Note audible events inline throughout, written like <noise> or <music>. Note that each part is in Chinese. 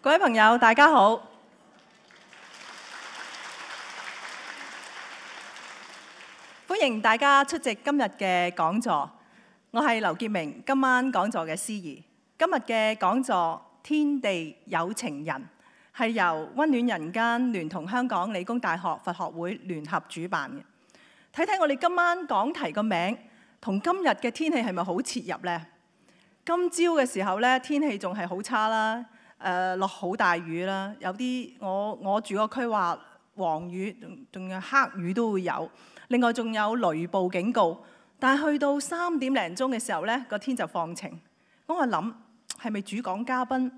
各位朋友，大家好。歡迎大家出席今日嘅講座。我係劉潔明，今晚講座嘅司儀。今日嘅講座《天地有情人》係由溫暖人間聯同香港理工大學佛學會聯合主辦嘅。睇睇我哋今晚講題個名，同今日嘅天氣係咪好切入呢？今朝嘅時候咧，天氣仲係好差啦，誒落好大雨啦，有啲我我住個區話黃雨，仲有黑雨都會有。另外仲有雷暴警告，但係去到三點零鐘嘅時候咧，個天就放晴。咁我諗係咪主講嘉賓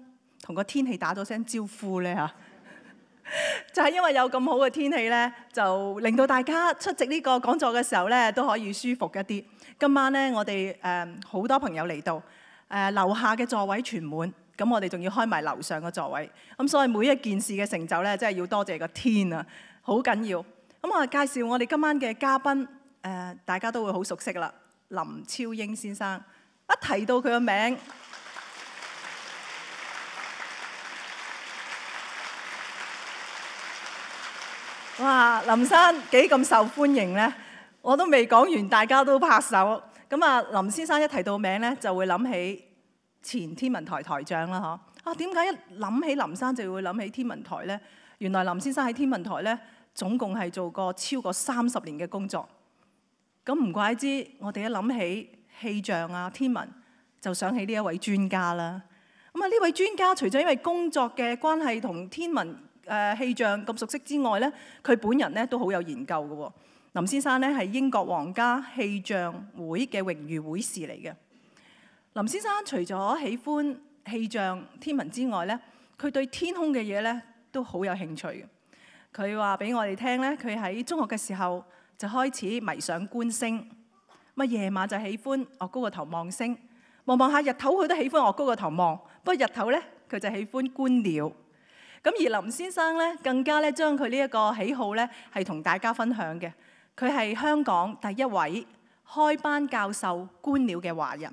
同個天氣打咗聲招呼咧嚇？<laughs> 就係因為有咁好嘅天氣咧，就令到大家出席呢個講座嘅時候咧都可以舒服一啲。今晚咧我哋誒好多朋友嚟到，誒樓下嘅座位全滿，咁我哋仲要開埋樓上嘅座位。咁所以每一件事嘅成就咧，真係要多謝個天啊，好緊要。咁我介紹我哋今晚嘅嘉賓，誒大家都會好熟悉啦，林超英先生。一提到佢個名，哇！林生幾咁受歡迎呢？我都未講完，大家都拍手。咁啊，林先生一提到名呢，就會諗起前天文台台長啦，嗬。啊，點解一諗起林生就會諗起天文台呢？原來林先生喺天文台呢，總共係做過超過三十年嘅工作。咁唔怪之，我哋一諗起氣象啊、天文，就想起呢一位專家啦。咁啊，呢位專家除咗因為工作嘅關係同天文誒氣象咁熟悉之外咧，佢本人咧都好有研究嘅。林先生咧係英國皇家氣象會嘅榮譽會士嚟嘅。林先生除咗喜歡氣象天文之外咧，佢對天空嘅嘢咧都好有興趣嘅。佢話俾我哋聽咧，佢喺中學嘅時候就開始迷上觀星。咁，夜晚就喜歡岳高個頭望星，望望下日頭佢都喜歡岳高個頭望。不過日頭咧，佢就喜歡觀鳥。咁而林先生咧，更加咧將佢呢一個喜好咧，係同大家分享嘅。佢係香港第一位開班教授觀鳥嘅華人，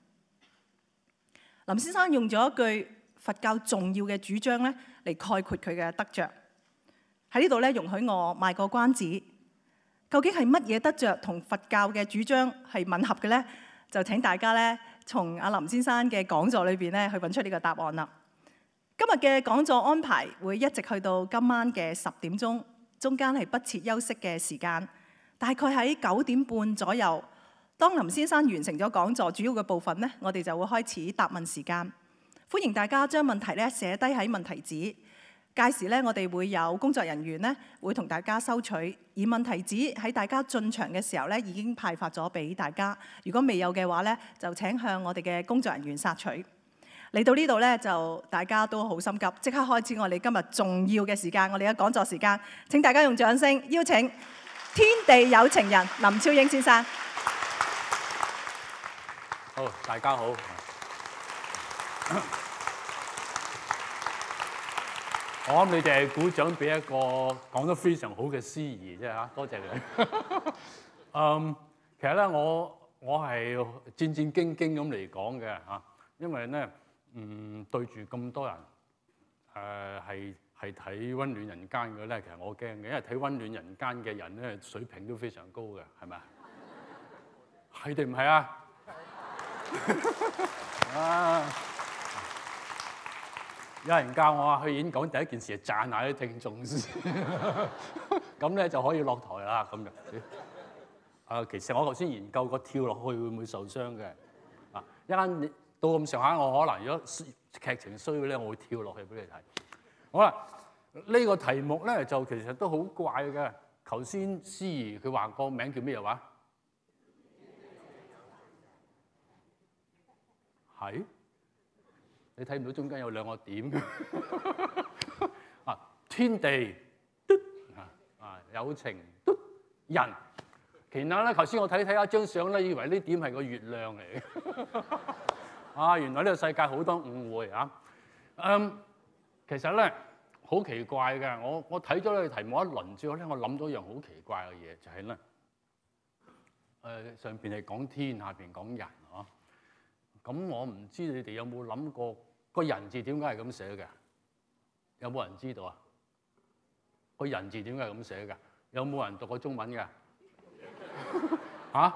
林先生用咗一句佛教重要嘅主張咧嚟概括佢嘅得着。喺呢度咧容許我賣個關子，究竟係乜嘢得着同佛教嘅主張係吻合嘅咧？就請大家咧，從阿林先生嘅講座裏邊咧，去揾出呢個答案啦。今日嘅講座安排會一直去到今晚嘅十點鐘，中間係不設休息嘅時間。大概喺九點半左右，當林先生完成咗講座主要嘅部分咧，我哋就會開始答問時間。歡迎大家將問題咧寫低喺問題紙。屆時咧，我哋會有工作人員咧，會同大家收取。而問題紙喺大家進場嘅時候咧，已經派發咗俾大家。如果未有嘅話咧，就請向我哋嘅工作人員索取。嚟到呢度咧，就大家都好心急，即刻開始我哋今日重要嘅時間，我哋嘅講座時間。請大家用掌聲邀請天地有情人林超英先生。好，大家好。<coughs> 我諗你哋鼓掌俾一個講得非常好嘅司儀啫嚇，多謝你。<laughs> 嗯，其實咧，我我係戰戰兢兢咁嚟講嘅嚇，因為咧，嗯，對住咁多人，誒係係睇温暖人間嘅咧，其實我驚嘅，因為睇温暖人間嘅人咧，水平都非常高嘅，係咪啊？係定唔係啊？<laughs> 啊！有人教我啊，去演講第一件事係讚下啲聽眾先，<laughs> 咁咧就可以落台啦。咁就啊，其實我頭先研究過跳落去會唔會受傷嘅啊？一間到咁上下，我可能如果劇情需要咧，我會跳落去俾你睇。好啦，呢個題目咧就其實都好怪嘅。頭先司儀佢話個名叫咩話？係你睇唔到中間有兩個點 <laughs> 啊？天地啊啊有情嘟人。其他咧，頭先我睇睇一張相咧，以為呢點係個月亮嚟嘅。<laughs> 啊，原來呢個世界好多誤會啊！嗯，其實咧好奇怪嘅，我我睇咗呢個題目一輪之後咧，我諗咗一樣好奇怪嘅嘢，就係咧誒上邊係講天，下邊講人啊。咁我唔知你哋有冇諗過個人字點解係咁寫嘅？有冇人知道啊？個人字點解係咁寫嘅？有冇人讀過中文嘅？嚇？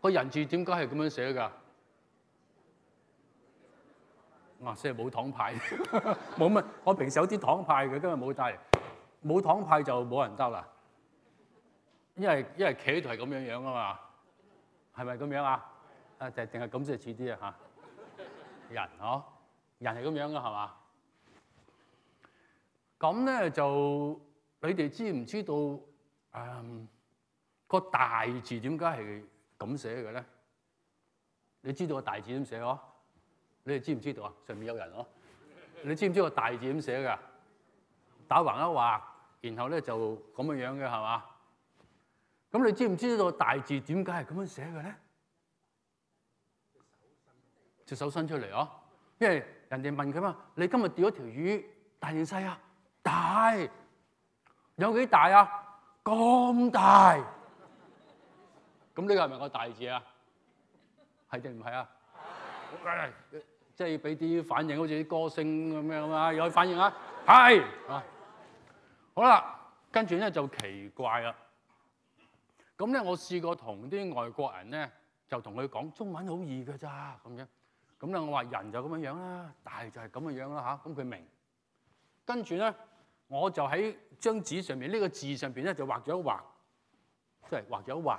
個人字點解係咁樣寫㗎？啊，即係冇糖派，<laughs> 冇乜。我平時有啲糖派嘅，今日冇帶。冇糖派就冇人得啦，因為因為企喺度係咁樣樣啊嘛，係咪咁樣啊？啊，定定係咁先似啲啊嚇？人嗬，人係咁樣噶係嘛？咁咧就你哋知唔知道誒？嗯個大字點解係咁寫嘅咧？你知道個大字點寫嗬？你哋知唔知道啊？上面有人嗬？你知唔知個大字點寫㗎？打橫一畫，然後咧就咁樣樣嘅係嘛？咁你知唔知道大字點解係咁樣寫嘅咧？隻手伸出嚟哦，因為人哋問佢嘛：你今日釣咗條魚大定細啊？大，有幾大啊？咁大。咁呢個係咪個大字啊？係定唔係啊？即係俾啲反應，好似啲歌星咁樣啊！有反應啊？係啊！好啦，跟住咧就奇怪啦。咁咧，我試過同啲外國人咧，就同佢講中文好易㗎咋咁樣。咁咧，我話人就咁樣樣啦，大就係咁樣樣啦嚇。咁佢明。跟住咧，我就喺張紙上面呢個字上邊咧，就畫咗一畫，即係畫咗一畫。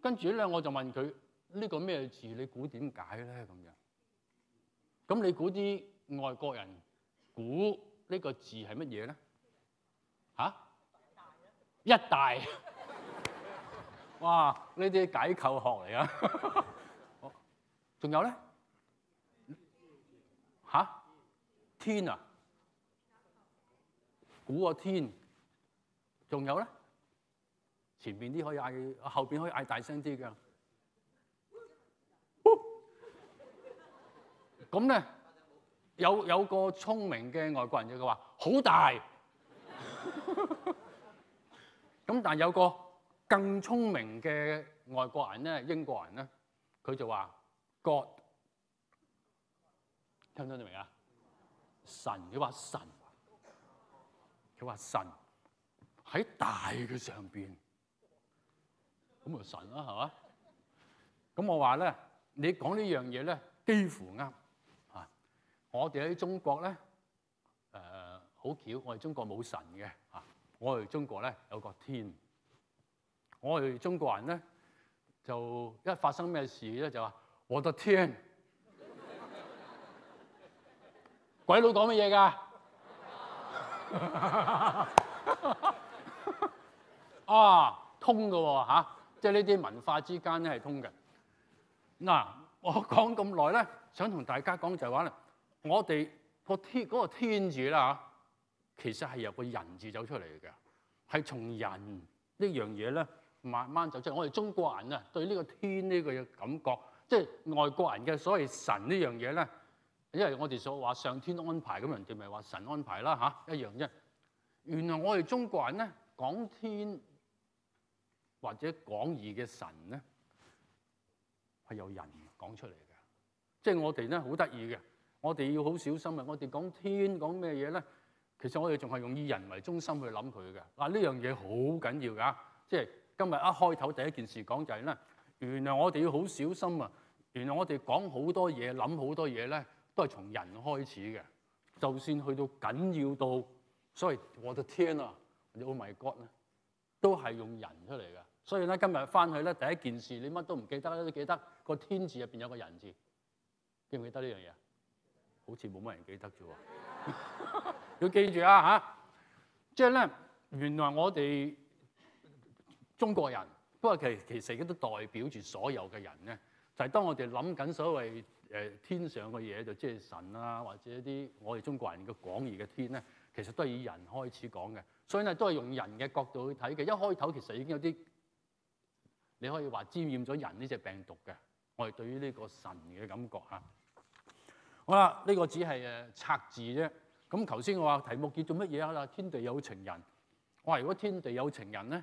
跟住咧，我就問佢呢個咩字？你估點解咧？咁樣。咁你估啲外國人估呢個字係乜嘢咧？嚇？一大。<laughs> 哇！呢啲解構學嚟啊！仲有咧？嚇？天啊！估個天。仲有咧？前邊啲可以嗌，後邊可以嗌大聲啲㗎。咁咧，有有個聰明嘅外國人就佢話好大。咁但係有個更聰明嘅外國人咧，英國人咧，佢就話 God，聽唔聽得明啊？神，佢話神，佢話神喺大嘅上邊。咁咪神啦，係嘛？咁我話咧，你講呢樣嘢咧，幾乎啱啊！我哋喺中國咧，誒好巧，我哋中國冇神嘅啊！我哋中國咧有個天，我哋中國人咧就一發生咩事咧就話我的天，鬼佬講乜嘢㗎？<laughs> 啊，通㗎喎嚇！即係呢啲文化之間咧係通嘅。嗱，我講咁耐咧，想同大家講就係話咧，我哋個天嗰個天字啦嚇，其實係由個人字走出嚟嘅，係從人呢樣嘢咧慢慢走出嚟。我哋中國人啊，對呢個天呢個感覺，即係外國人嘅所謂神呢樣嘢咧，因為我哋所話上天安排咁，人哋咪話神安排啦嚇，一樣啫。原來我哋中國人咧講天。或者講義嘅神咧，係由人講出嚟嘅，即係我哋咧好得意嘅，我哋要好小心啊！我哋講天講咩嘢咧？其實我哋仲係用以人為中心去諗佢嘅。嗱，呢樣嘢好緊要㗎，即係今日一開頭第一件事講就係咧，原來我哋要好小心啊！原來我哋講好多嘢、諗好多嘢咧，都係從人開始嘅。就算去到緊要到，所謂我的天啊，或者 Oh my God 咧，都係用人出嚟嘅。所以咧，今日翻去咧，第一件事你乜都唔記得咧，都記得個天字入邊有個人字，記唔記得呢樣嘢？好似冇乜人記得啫喎，<laughs> 要記住啊嚇！即係咧，原來我哋中國人，不過其其實亦都代表住所有嘅人咧，就係、當我哋諗緊所謂誒、天上嘅嘢，就即係神啊，或者一啲我哋中國人嘅廣義嘅天咧，其實都係以人開始講嘅，所以咧都係用人嘅角度去睇嘅。一開頭其實已經有啲你可以話沾染咗人呢隻病毒嘅，我哋對於呢個神嘅感覺嚇。好啦，呢、個只係誒拆字啫。咁頭先我話題目叫做乜嘢啊？天地有情人。我話如果天地有情人咧，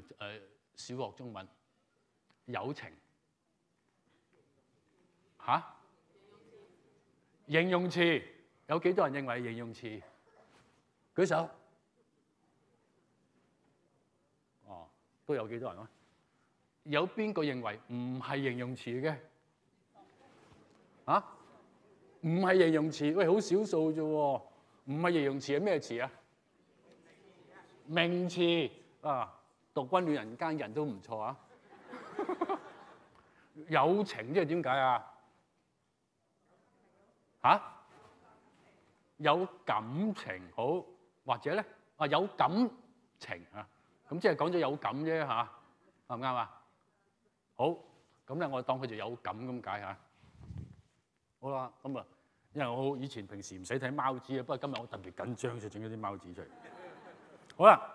誒、誒、小學中文友情吓？形容詞有幾多人認為係形容詞？舉手。哦，都有幾多人啊？有邊個認為唔係形容詞嘅？啊？唔係形容詞，喂，好少數啫喎。唔係形容詞係咩詞啊？名詞啊，讀君戀人間人都唔錯啊。<laughs> 友情即係點解啊？嚇？有感情好，或者咧啊有感情啊，咁即係講咗有感啫嚇，啱唔啱啊？好，咁咧我當佢就有感咁解嚇。好啦，咁啊，因為我以前平時唔使睇貓紙啊，不過今日我特別緊張，就整咗啲貓紙出嚟。好啦，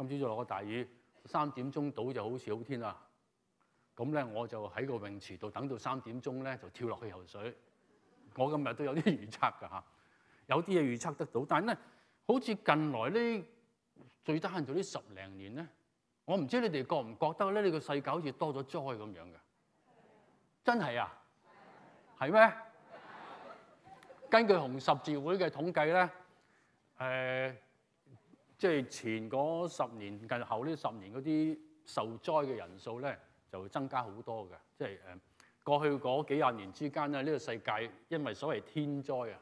今朝早落個大雨，三點鐘到就好似好天啦。咁咧我就喺個泳池度等到三點鐘咧，就跳落去游水。我今日都有啲預測㗎嚇，有啲嘢預測得到，但係咧，好似近來呢最低限度呢十零年咧，我唔知你哋覺唔覺得咧？呢個世界好似多咗災咁樣嘅，真係啊？係咩？根據紅十字會嘅統計咧，誒、即係前嗰十年、近後呢十年嗰啲受災嘅人數咧，就增加好多嘅，即係誒。過去嗰幾廿年之間咧，呢、個世界因為所謂天災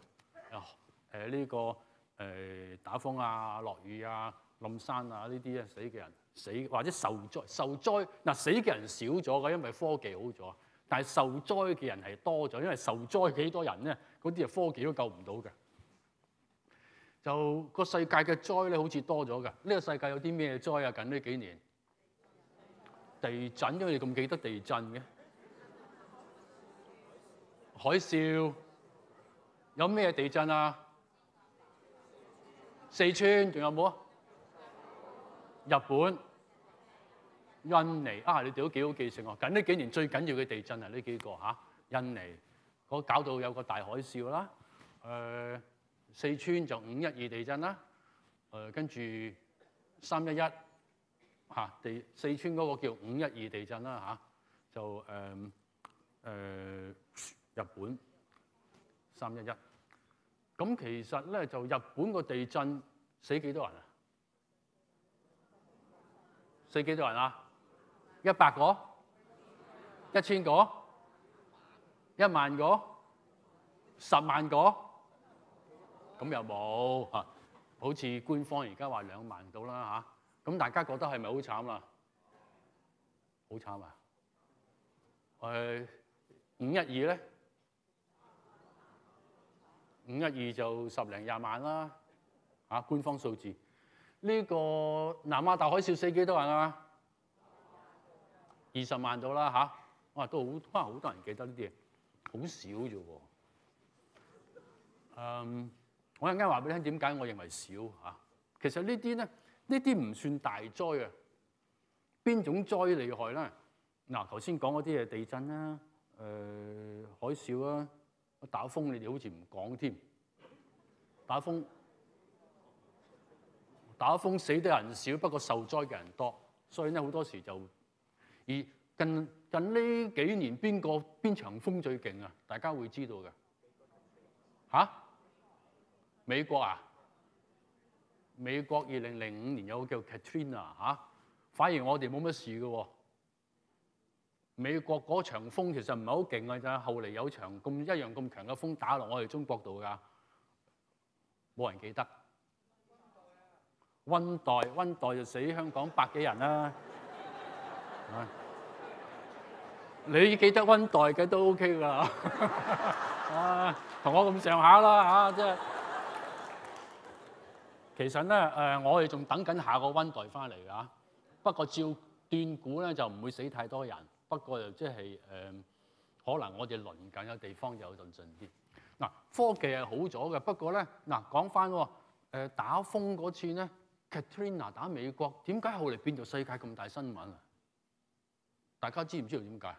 啊，誒、呢、個誒、打風啊、落雨啊、冧山啊呢啲啊死嘅人死或者受災受災嗱死嘅人少咗嘅，因為科技好咗，但係受災嘅人係多咗，因為受災幾多人咧，嗰啲啊科技都救唔到嘅。就個世界嘅災咧，好似多咗嘅。呢、個世界有啲咩災啊？近呢幾年地震，因為你咁記得地震嘅。海嘯有咩地震啊？四川仲有冇啊？日本、印尼啊，你哋都幾好記性喎。近呢幾年最緊要嘅地震係呢幾個嚇、印尼嗰搞到有個大海嘯啦。誒、四川就五一二地震啦。誒、跟住三一一嚇地，四川嗰個叫五一二地震啦嚇、就誒誒。日本三一一，咁其實咧就日本個地震死幾多人啊？死幾多人啊？一百個、一千個、一萬個、十萬個，咁又冇嚇。好似官方而家話兩萬到啦嚇，咁大家覺得係咪好慘啊？好慘啊！誒五一二咧？五一二就十零廿萬啦，啊官方數字。呢、個南亞大海嘯死幾多人啊？二十萬到啦嚇，哇都好，可能好多人記得呢啲嘢，好少啫喎。嗯，我陣間話俾你聽點解我認為少嚇。其實呢啲咧，呢啲唔算大災啊。邊種災厲害咧？嗱，頭先講嗰啲係地震啦、海嘯啊，打風你哋好似唔講添，打風打風死得人少，不過受災嘅人多，所以咧好多時就而近近呢幾年邊個邊場風最勁啊？大家會知道嘅嚇、美國啊？美國二零零五年有個叫 Katrina 嚇、反而我哋冇乜事嘅喎。美國嗰場風其實唔係好勁嘅咋，後嚟有場咁一樣咁強嘅風打落我哋中國度㗎，冇人記得。溫代溫代就死香港百幾人啦。你記得溫代嘅都 OK 㗎。<laughs> 啊，同我咁上下啦嚇，即係。其實咧，誒我哋仲等緊下個溫黛翻嚟㗎。不過照斷估咧，就唔會死太多人。不過就即係誒，可能我哋鄰近嘅地方有頓盡啲。嗱，科技係好咗嘅。不過咧，嗱講翻喎，誒打風嗰次咧，Katrina 打美國，點解後嚟變到世界咁大新聞啊？大家知唔知道點解？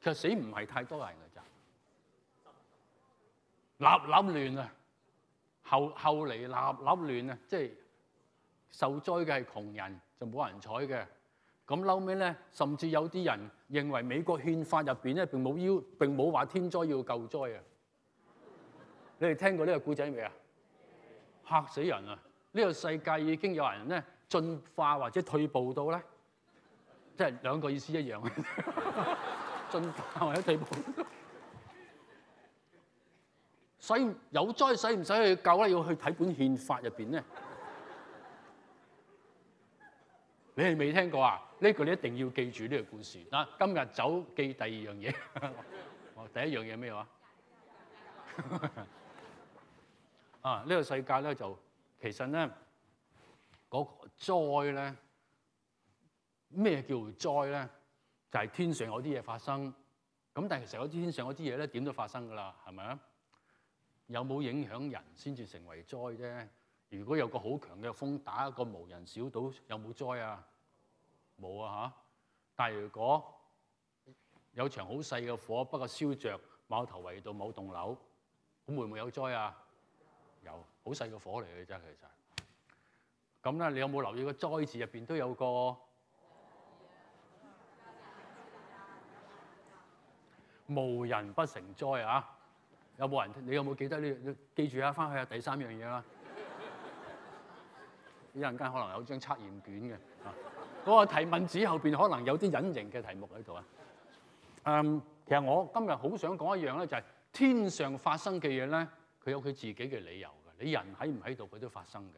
其實死唔係太多人㗎咋，立立亂啊！後後嚟立立亂啊！即係受災嘅係窮人，就冇人睬嘅。咁嬲尾咧，甚至有啲人認為美國憲法入邊咧並冇要並冇話天災要救災啊！你哋聽過呢個故仔未啊？嚇死人啊！呢個世界已經有人咧進化或者退步到咧，即係兩個意思一樣。<laughs> 進化或者退步。使有災使唔使去救咧？要去睇本憲法入邊咧。你係未聽過啊？呢個你一定要記住呢個故事嗱！今日走記第二樣嘢。<laughs> 哦，第一樣嘢咩話？<laughs> 啊！呢個世界咧就其實咧嗰個災咧咩叫災咧？就係天上有啲嘢發生。咁但係其實有啲天上嗰啲嘢咧點都發生㗎啦，係咪啊？有冇影響人先至成為災啫？如果有個好強嘅風打一個無人小島，有冇災啊？冇啊嚇！但係如果有場好細嘅火，不過燒着某頭圍到某棟樓，咁會唔會有災啊？有，好細嘅火嚟嘅啫，其實。咁咧，你有冇留意個災字入邊都有個無人不成災啊？有冇人？你有冇記得呢？你記住啊！翻去啊，第三樣嘢啦。一陣間可能有張測驗卷嘅，嗰個提問紙後邊可能有啲隱形嘅題目喺度啊。嗯，其實我今日好想講一樣咧，就係天上發生嘅嘢咧，佢有佢自己嘅理由嘅。你人喺唔喺度，佢都發生嘅。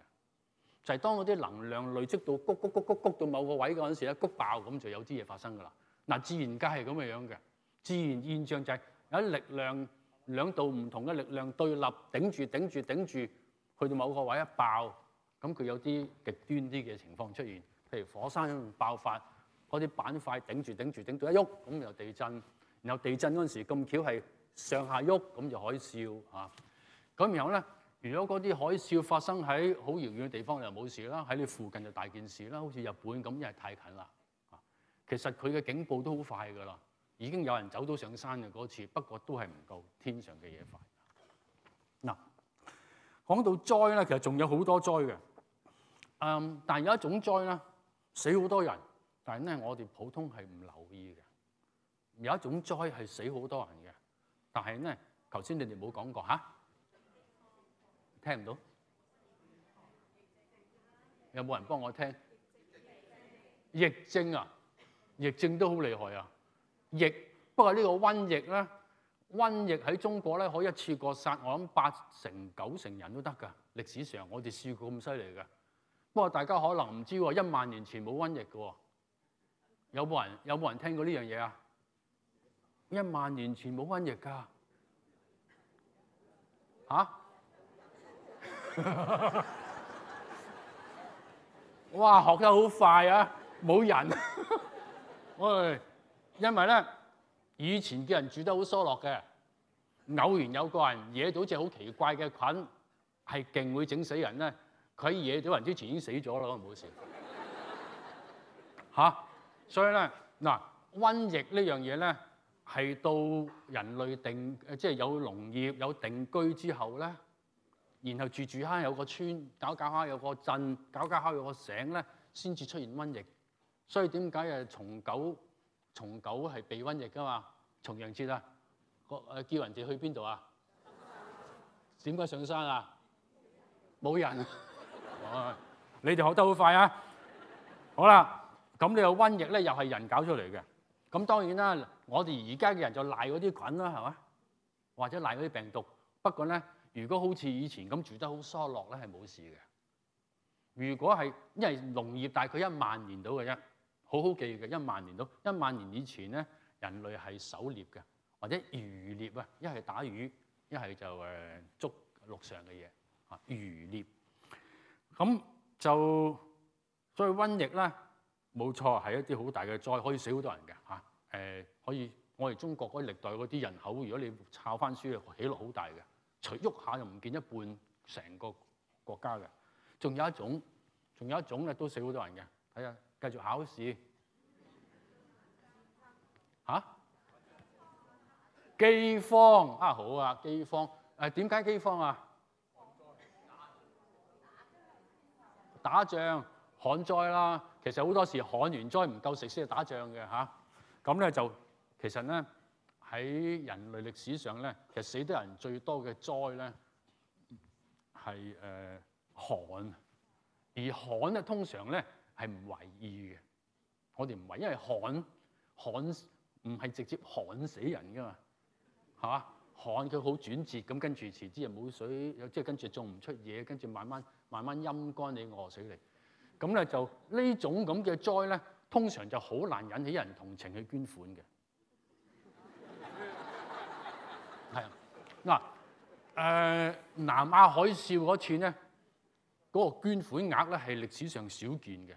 就係當嗰啲能量累積到谷谷谷谷谷到某個位嗰陣時咧，谷爆咁就有啲嘢發生㗎啦。嗱，自然界係咁嘅樣嘅，自然現象就係有啲力量。兩道唔同嘅力量對立，頂住頂住頂住，去到某個位一爆，咁佢有啲極端啲嘅情況出現，譬如火山爆發，嗰啲板塊頂住頂住頂到一喐，咁又地震，然後地震嗰陣時咁巧係上下喐，咁就海嘯啊。咁然後咧，如果嗰啲海嘯發生喺好遙遠嘅地方就冇事啦，喺你附近就大件事啦，好似日本咁，因為太近啦。啊，其實佢嘅警報都好快㗎啦。已經有人走到上山嘅嗰次，不過都係唔夠天上嘅嘢快。嗱，講到災咧，其實仲有好多災嘅。嗯，但係有一種災咧，死好多人，但係咧我哋普通係唔留意嘅。有一種災係死好多人嘅，但係咧頭先你哋冇講過嚇，聽唔到？有冇人幫我聽？疫症啊，疫症都好厲害啊！疫，不過呢個瘟疫咧，瘟疫喺中國咧可以一次過殺我諗八成九成人都得㗎。歷史上我哋試過咁犀利㗎。不過大家可能唔知喎，一萬年前冇瘟疫㗎喎。有冇人有冇人聽過呢樣嘢啊？一萬年前冇瘟疫㗎。嚇？<laughs> 哇！學得好快啊！冇人。<laughs> 喂！因為咧，以前嘅人住得好疏落嘅，偶然有個人惹到隻好奇怪嘅菌，係勁會整死人咧。佢喺惹到人之前已經死咗啦，冇事嚇、啊。所以咧，嗱，瘟疫呢樣嘢咧係到人類定，即係有農業有定居之後咧，然後住住下有個村，搞搞下有個鎮，搞搞下有個省咧，先至出現瘟疫。所以點解誒從狗松狗係避瘟疫噶嘛？重陽節啊，個叫人哋去邊度啊？點解上山啊？冇人。<laughs> 你哋學得好快啊！好啦，咁你個瘟疫咧又係人搞出嚟嘅。咁當然啦，我哋而家嘅人就賴嗰啲菌啦，係嘛？或者賴嗰啲病毒。不過咧，如果好似以前咁住得好疏落咧，係冇事嘅。如果係因為農業大概一萬年到嘅啫，好好記嘅一萬年到一萬年以前咧，人類係狩獵嘅，或者漁獵啊，一係打魚，一係就誒捉陸上嘅嘢啊，漁獵。咁就所以瘟疫咧，冇錯係一啲好大嘅災，可以死好多人嘅嚇。誒、可以我哋中國嗰啲歷代嗰啲人口，如果你抄翻書，起落好大嘅，除喐下就唔見一半成個國家嘅。仲有一種，仲有一種咧都死好多人嘅。睇下繼續考試。嚇、饑荒。啊好啊，饑荒。誒點解饑荒啊？打仗、旱災啦，其實好多時旱完災唔夠食先係打仗嘅嚇。咁、咧就其實咧喺人類歷史上咧，其實死得人最多嘅災咧係誒旱，而旱咧通常咧係唔為意嘅。我哋唔為，因為旱旱唔係直接旱死人噶嘛，係嘛？旱佢好轉折，咁跟住遲啲又冇水，又即係跟住種唔出嘢，跟住慢慢慢慢陰乾你餓死你。咁咧就呢種咁嘅災咧，通常就好難引起人同情去捐款嘅。係啊，嗱誒南亞海嘯嗰次咧，嗰、個捐款額咧係歷史上少見嘅，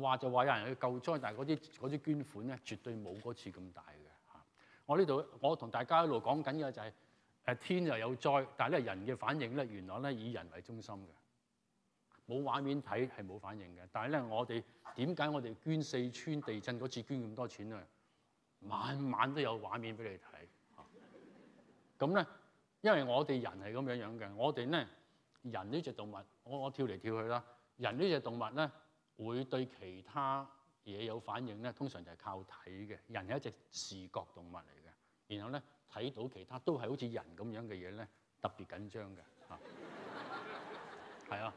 話就話有人去救災，但係嗰啲啲捐款咧，絕對冇嗰次咁大嘅嚇。我呢度我同大家一路講緊嘅就係、誒天就有災，但係咧人嘅反應咧，原來咧以人為中心嘅，冇畫面睇係冇反應嘅。但係咧，我哋點解我哋捐四川地震嗰次捐咁多錢啊？晚晚都有畫面俾你睇。咁咧，因為我哋人係咁樣樣嘅，我哋咧人呢隻動物，我我跳嚟跳去啦。人呢隻動物咧會對其他嘢有反應咧，通常就係靠睇嘅。人係一隻視覺動物嚟嘅，然後咧睇到其他都係好似人咁樣嘅嘢咧，特別緊張嘅嚇。係啊，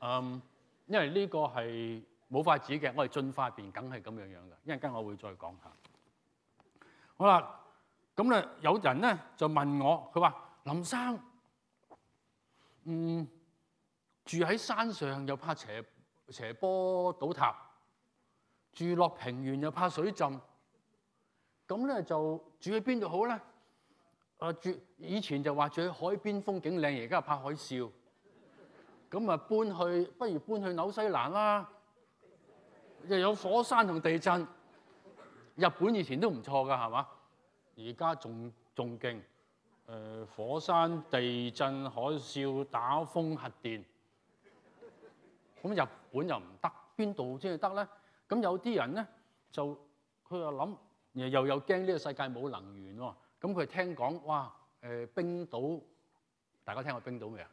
嗯，因為呢個係冇法子嘅，我哋進化變梗係咁樣樣嘅。一陣間我會再講下。好啦，咁咧有人咧就問我，佢話林生，嗯，住喺山上又怕斜斜坡倒塌，住落平原又怕水浸，咁咧就住喺邊度好咧？啊住以前就話住喺海邊風景靚，而家怕海嘯，咁啊搬去不如搬去紐西蘭啦，又有火山同地震。日本以前都唔錯㗎，係嘛？而家仲仲勁，誒、火山、地震、海嘯、打風、核電，咁日本又唔得，邊度先係得咧？咁有啲人咧就佢又諗，又又又驚呢個世界冇能源喎。咁佢聽講，哇！誒、冰島，大家聽過冰島未啊？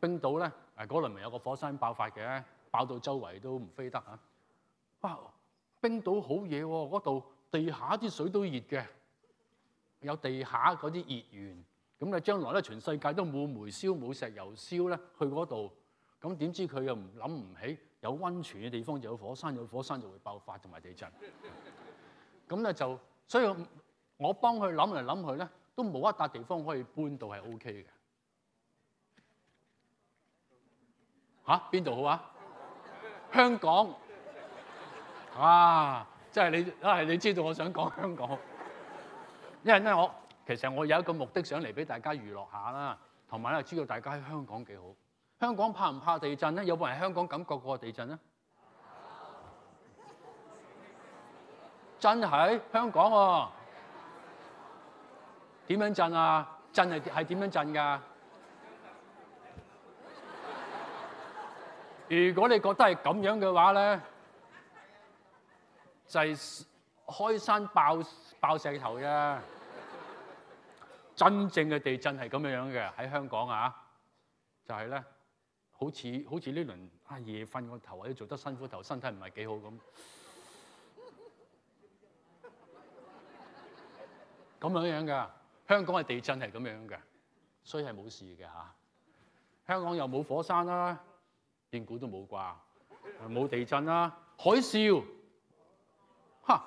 冰島咧，誒嗰輪咪有個火山爆發嘅，爆到周圍都唔飛得啊！哇！冰島好嘢喎，嗰度地下啲水都熱嘅，有地下嗰啲熱源，咁你將來咧全世界都冇煤燒冇石油燒咧，去嗰度，咁點知佢又唔諗唔起有温泉嘅地方就有火山，有火山就會爆發同埋地震，咁咧就所以我幫佢諗嚟諗去咧，都冇一笪地方可以搬到係 O K 嘅。吓？邊度好啊？香港。啊！即係你啊，你知道我想講香港，因為咧我其實我有一個目的想嚟俾大家娛樂下啦。同埋咧知道大家喺香港幾好。香港怕唔怕地震咧？有冇人香港感覺過地震咧？真係香港喎、點樣震啊？震係係點樣震㗎？如果你覺得係咁樣嘅話咧，就係、開山爆爆石頭啫。真正嘅地震係咁樣樣嘅，喺香港啊，就係、咧，好似好似呢輪啊夜瞓個頭或者做得辛苦頭，身體唔係幾好咁。咁樣樣㗎，香港嘅地震係咁樣嘅，所以係冇事嘅嚇。香港又冇火山啦，斷估都冇啩，冇地震啦，海嘯，嚇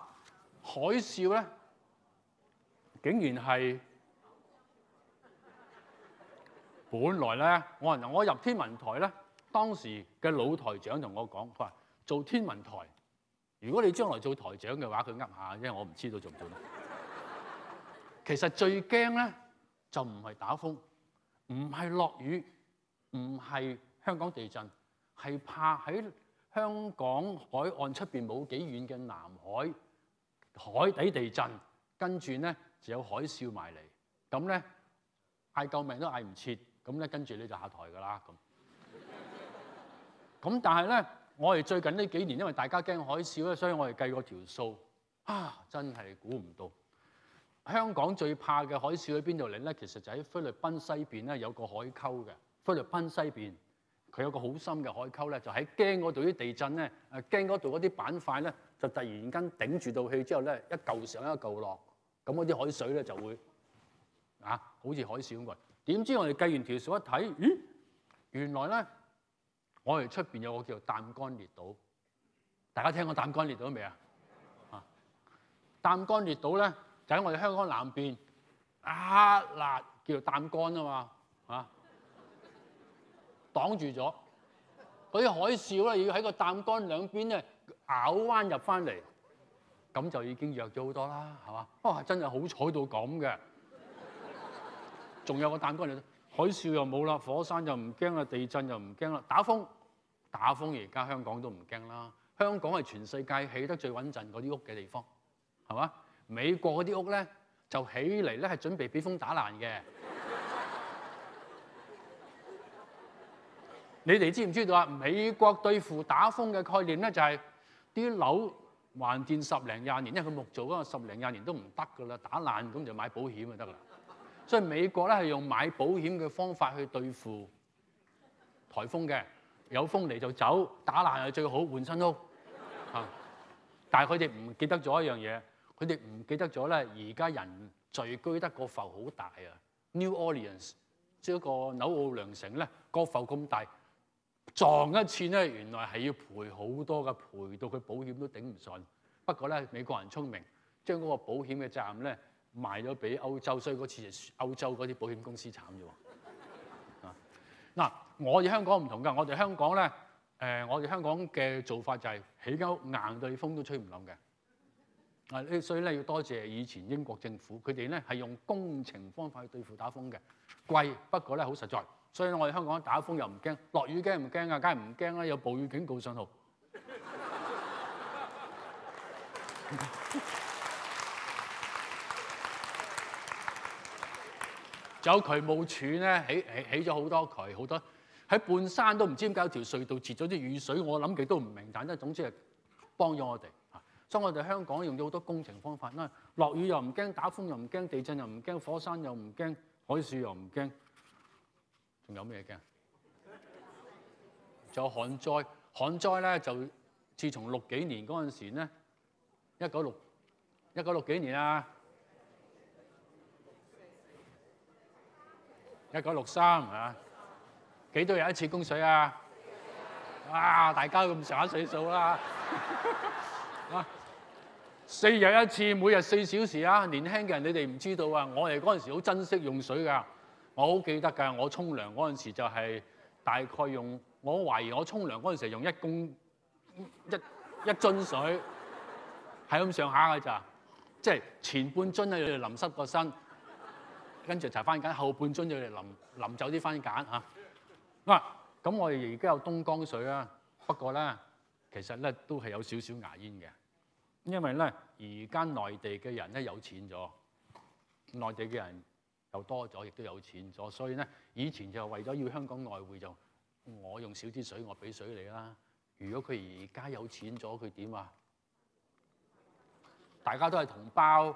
海嘯咧，竟然係本來咧，我我入天文台咧，當時嘅老台長同我講，佢話做天文台，如果你將來做台長嘅話，佢噏下，因為我唔知道做唔做得。其實最驚咧就唔係打風，唔係落雨，唔係香港地震，係怕喺香港海岸出邊冇幾遠嘅南海海底地震，跟住咧就有海嘯埋嚟，咁咧嗌救命都嗌唔切，咁咧跟住你就下台㗎啦咁。咁但係咧，我哋最近呢幾年，因為大家驚海嘯咧，所以我哋計過條數，啊真係估唔到。香港最怕嘅海嘯喺邊度嚟咧？其實就喺菲律賓西邊咧有個海溝嘅。菲律賓西邊佢有個好深嘅海溝咧，就喺驚嗰度啲地震咧，誒驚嗰度嗰啲板塊咧，就突然間頂住到氣之後咧，一嚿上一嚿落，咁嗰啲海水咧就會啊，好似海嘯咁。點知我哋計完條數一睇，咦，原來咧我哋出邊有個叫做擔桿列島，大家聽過擔桿列島未啊？啊，擔桿列島咧。就喺我哋香港南邊，啊嗱，叫做擔桿啊嘛，啊擋住咗嗰啲海嘯咧，要喺個擔桿兩邊咧咬彎入翻嚟，咁就已經弱咗好多啦，係嘛？哇！真係好彩到咁嘅，仲有個擔桿嚟，海嘯又冇啦，火山又唔驚啦，地震又唔驚啦，打風打風而家香港都唔驚啦，香港係全世界起得最穩陣嗰啲屋嘅地方，係嘛？美國嗰啲屋咧就起嚟咧係準備俾風打爛嘅。你哋知唔知道啊？美國對付打風嘅概念咧就係啲樓還掂十零廿年，因為佢木造嗰十零廿年都唔得噶啦，打爛咁就買保險就得啦。所以美國咧係用買保險嘅方法去對付颱風嘅，有風嚟就走，打爛係最好換新屋。啊！但係佢哋唔記得咗一樣嘢。佢哋唔記得咗咧，而家人聚居得個浮好大啊！New Orleans 即係一個紐奧良城咧，個浮咁大，撞一次咧，原來係要賠好多嘅，賠到佢保險都頂唔順。不過咧，美國人聰明，將嗰個保險嘅責任咧賣咗俾歐洲，所以嗰次歐洲嗰啲保險公司慘咗。啊，嗱，我哋香港唔同㗎，我哋香港咧，誒、我哋香港嘅做法就係起間屋硬對風都吹唔冧嘅。啊！呢所以咧要多謝以前英國政府，佢哋咧係用工程方法去對付打風嘅，貴不過咧好實在。所以我哋香港打風又唔驚，落雨驚唔驚啊？梗係唔驚啦！有暴雨警告信號。有渠務署咧，起起起咗好多渠，好多喺半山都唔知點解有條隧道截咗啲雨水，我諗極都唔明，但係總之係幫咗我哋。所以我哋香港用咗好多工程方法，因落雨又唔驚，打風又唔驚，地震又唔驚，火山又唔驚，海嘯又唔驚，仲有咩驚？仲有旱災，旱災咧就自從六幾年嗰陣時咧，一九六一九六幾年啊，一九六三啊，幾多日一次供水啊？啊，大家咁上下歲數啦〜<laughs> 啊！四日一次，每日四小時啊！年輕嘅人，你哋唔知道啊！我哋嗰陣時好珍惜用水㗎，我好記得㗎。我沖涼嗰陣時就係大概用，我懷疑我沖涼嗰陣時用一公一一樽水，係咁上下㗎咋，即係前半樽喺度淋濕個身，跟住就翻緊後半樽就嚟臨臨走啲番梘嚇。嗱，咁我哋而家有東江水啊，不過咧其實咧都係有少少牙煙嘅，因為咧而家內地嘅人咧有錢咗，內地嘅人又多咗，亦都有錢咗，所以咧以前就為咗要香港外匯就我用少啲水，我俾水你啦。如果佢而家有錢咗，佢點啊？大家都係同胞，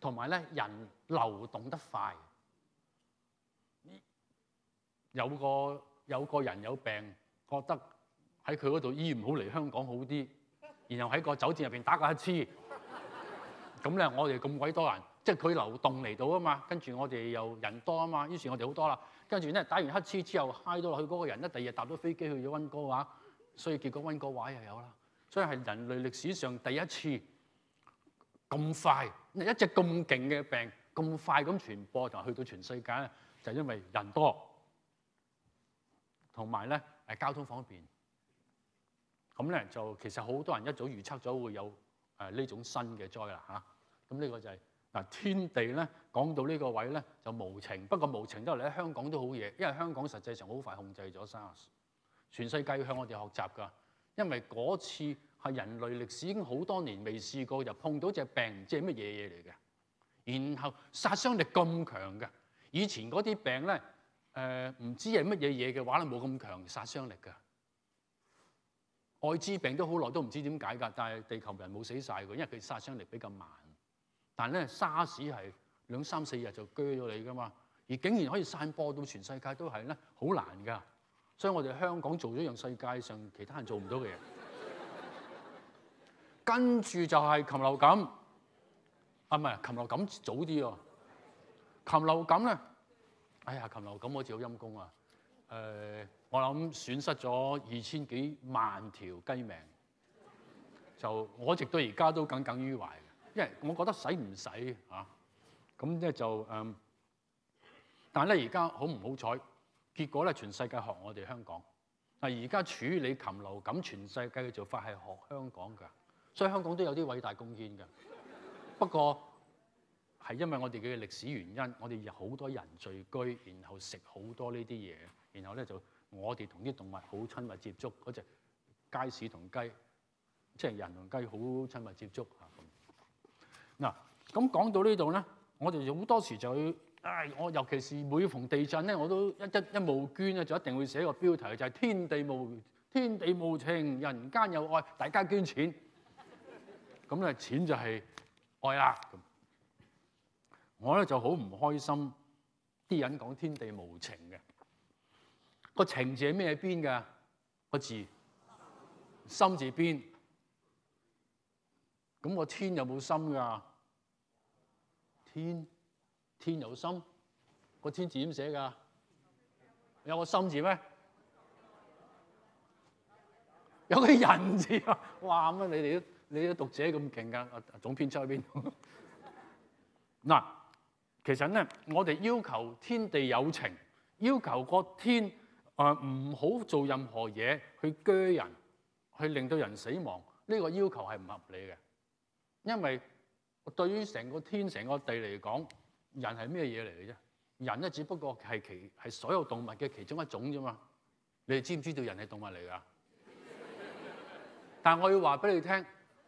同埋咧人流動得快。有個有個人有病，覺得喺佢嗰度醫唔好嚟香港好啲，然後喺個酒店入邊打個乞嗤，咁咧我哋咁鬼多人，即係佢流動嚟到啊嘛，跟住我哋又人多啊嘛，於是我哋好多啦，跟住咧打完乞嗤之後嗨到落去嗰個人咧，第二日搭咗飛機去咗温哥華，所以結果温哥華又有啦，所以係人類歷史上第一次咁快，一隻咁勁嘅病咁快咁傳播，同埋去到全世界咧，就係因為人多。同埋咧誒交通方便，咁咧就其實好多人一早預測咗會有誒呢種新嘅災啦嚇。咁、呢個就係、嗱天地咧講到呢個位咧就無情，不過無情都嚟喺香港都好嘢，因為香港實際上好快控制咗 SARS，全世界要向我哋學習㗎，因為嗰次係人類歷史已經好多年未試過，就碰到隻病唔知係乜嘢嘢嚟嘅，然後殺傷力咁強嘅，以前嗰啲病咧。誒、唔知係乜嘢嘢嘅話咧，冇咁強殺傷力嘅。艾滋病都好耐都唔知點解㗎，但係地球人冇死晒㗎，因為佢殺傷力比較慢。但係咧沙士係兩三四日就鋸咗你㗎嘛，而竟然可以散播到全世界都係咧，好難㗎。所以我哋香港做咗樣世界上其他人做唔到嘅嘢。跟住就係禽流感，啊唔係禽流感早啲喎，禽流感咧。哎呀，禽流感好似好陰公啊！誒、我諗損失咗二千幾萬條雞命，就我直到而家都耿耿於懷，因為我覺得使唔使啊？咁咧就誒、但係咧而家好唔好彩，結果咧全世界學我哋香港。嗱，而家處理禽流感，全世界嘅做法係學香港㗎，所以香港都有啲偉大貢獻㗎。不過，係因為我哋嘅歷史原因，我哋有好多人聚居，然後食好多呢啲嘢，然後咧就我哋同啲動物好親密接觸，嗰隻街市同雞，即係人同雞好親密接觸咁。嗱，咁講到呢度咧，我哋好多時就會，唉，我尤其是每逢地震咧，我都一一一募捐咧，就一定會寫個標題，就係天地無天地無情，人間有愛，大家捐錢。咁咧錢就係愛啦。我咧就好唔開心，啲人講天地無情嘅，個情字係咩邊㗎？個字心字邊，咁個天有冇心㗎？天天有心，個天字點寫㗎？有個心字咩？有個人字啊！哇！咁啊，你哋都你啲讀者咁勁㗎？啊總編輯喺邊度？<laughs> 嗱。其實咧，我哋要求天地有情，要求個天誒唔好做任何嘢去鋸人，去令到人死亡。呢個要求係唔合理嘅，因為對於成個天、成個地嚟講，人係咩嘢嚟嘅啫？人咧只不過係其係所有動物嘅其中一種啫嘛。你哋知唔知道人係動物嚟㗎？但係我要話俾你聽，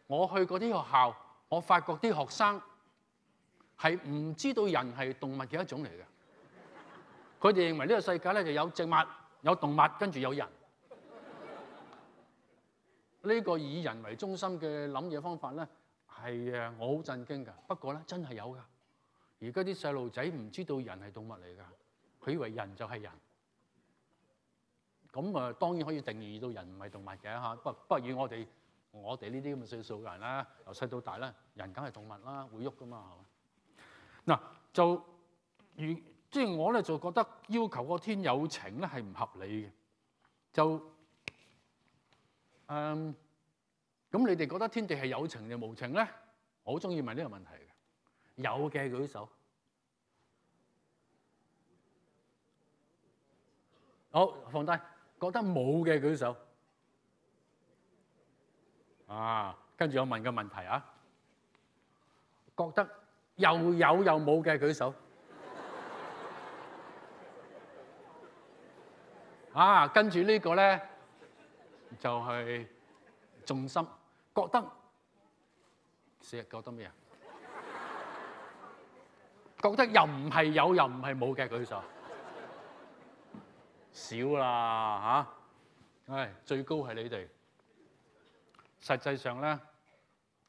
我去嗰啲學校，我發覺啲學生，係唔知道人係動物嘅一種嚟嘅，佢哋認為呢個世界咧就有植物、有動物，跟住有人。呢個以人為中心嘅諗嘢方法咧，係誒我好震驚㗎。不過咧，真係有㗎。而家啲細路仔唔知道人係動物嚟㗎，佢以為人就係人。咁啊，當然可以定義到人唔係動物嘅嚇。不不過以我哋我哋呢啲咁嘅歲數嘅人啦，由細到大啦，人梗係動物啦，會喐噶嘛，係嘛？嗱，就如即係我咧就覺得要求個天有情咧係唔合理嘅，就誒咁、你哋覺得天地係有情定無情咧？我好中意問呢個問題嘅。有嘅舉手，好放低。覺得冇嘅舉手。啊，跟住我問個問題啊，覺得又有又冇嘅舉手。啊，跟住呢個咧就係、重心，覺得四日覺得咩啊？覺得又唔係有又唔係冇嘅舉手，少啦嚇！唉、最高係你哋。實際上咧，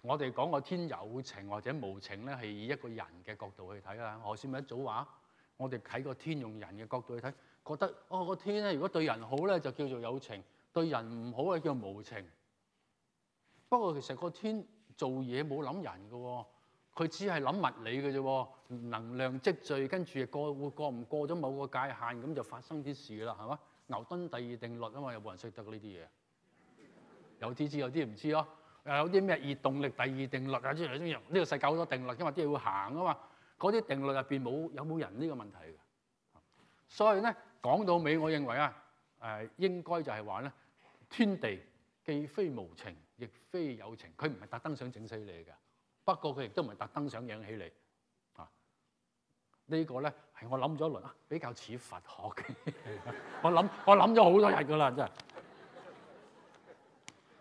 我哋講個天有情或者無情咧，係以一個人嘅角度去睇啦。我先咪一早話，我哋睇個天用人嘅角度去睇，覺得哦個天咧，如果對人好咧，就叫做有情；對人唔好咧，叫做無情。不過其實個天做嘢冇諗人嘅喎，佢只係諗物理嘅啫，能量積聚，跟住過會過唔過咗某個界限，咁就發生啲事啦，係嘛？牛頓第二定律啊嘛，有冇人識得呢啲嘢？有啲知，有啲唔知咯。又有啲咩熱動力第二定律啊之類呢個世界好多定律，因為啲嘢會行啊嘛。嗰啲定律入邊冇有冇人呢個問題嘅。所以咧講到尾，我認為啊誒應該就係話咧，天地既非無情，亦非有情。佢唔係特登想整死你嘅，不過佢亦都唔係特登想養起你啊。呢個咧係我諗咗一輪啊，比較似佛學嘅。<laughs> 我諗我諗咗好多日㗎啦，真係。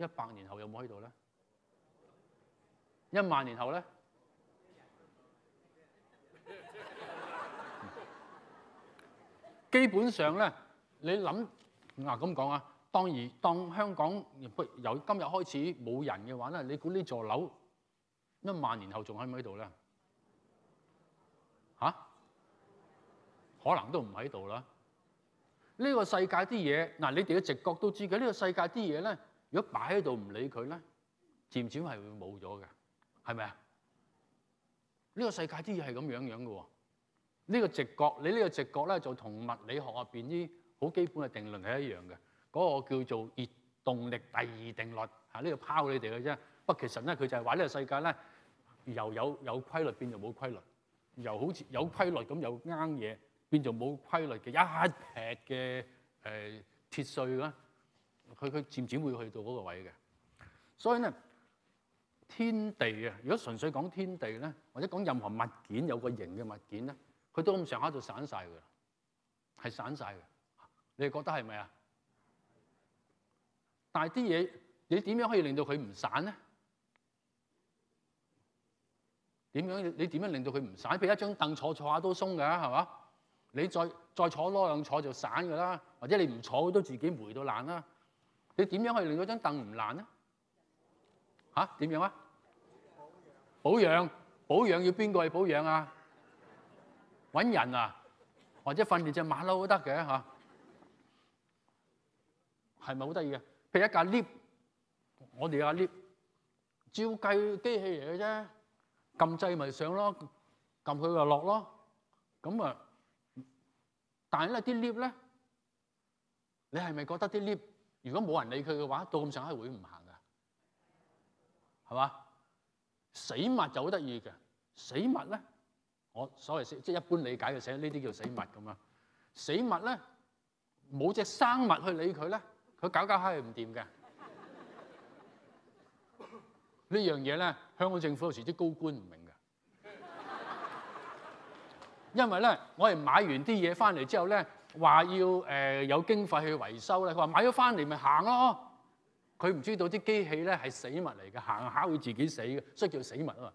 一百年後有冇喺度咧？一萬年後咧？基本上咧，你諗嗱咁講啊，當然當香港由今日開始冇人嘅話咧，你估呢座樓一萬年後仲喺唔喺度咧？嚇？可能都唔喺度啦。呢個世界啲嘢嗱，你哋嘅直覺都知嘅。呢個世界啲嘢咧。如果擺喺度唔理佢咧，漸漸係會冇咗嘅，係咪啊？呢個世界啲嘢係咁樣樣嘅喎。呢個直覺，你呢個直覺咧，就同物理學入邊啲好基本嘅定律係一樣嘅。嗰個叫做熱動力第二定律，嚇呢個拋你哋嘅啫。不過其實咧，佢就係話呢個世界咧，由有有規律變做冇規律，由好似有規律咁有啱嘢，變做冇規律嘅一劈嘅誒鐵碎啦。佢佢漸漸會去到嗰個位嘅，所以咧天地啊，如果純粹講天地咧，或者講任何物件有個形嘅物件咧，佢都咁上下就散晒㗎啦，係散晒嘅。你哋覺得係咪啊？但係啲嘢你點樣可以令到佢唔散咧？點樣你點樣令到佢唔散？譬如一張凳坐坐下都鬆㗎，係嘛？你再再坐多兩坐就散㗎啦，或者你唔坐都自己霉到爛啦。你點樣可以令嗰張凳唔爛咧？嚇、啊、點樣啊？保養保養要邊個去保養啊？揾人啊，或者訓練隻馬騮都得嘅嚇，係咪好得意嘅？譬如一架 lift，我哋架 lift 照計機器嚟嘅啫，撳掣咪上咯，撳佢就落咯。咁啊，但係咧啲 lift 咧，你係咪覺得啲 lift？如果冇人理佢嘅話，到咁上下會唔行㗎，係嘛？死物就好得意嘅，死物咧，我所謂即係一般理解嘅死，呢啲叫死物咁啊。死物咧，冇隻生物去理佢咧，佢搞搞下係唔掂嘅。呢樣嘢咧，香港政府有時啲高官唔明嘅，因為咧，我哋買完啲嘢翻嚟之後咧。話要誒、有經費去維修咧，佢話買咗翻嚟咪行咯。佢唔知道啲機器咧係死物嚟嘅，行下會自己死嘅，所以叫死物啊嘛。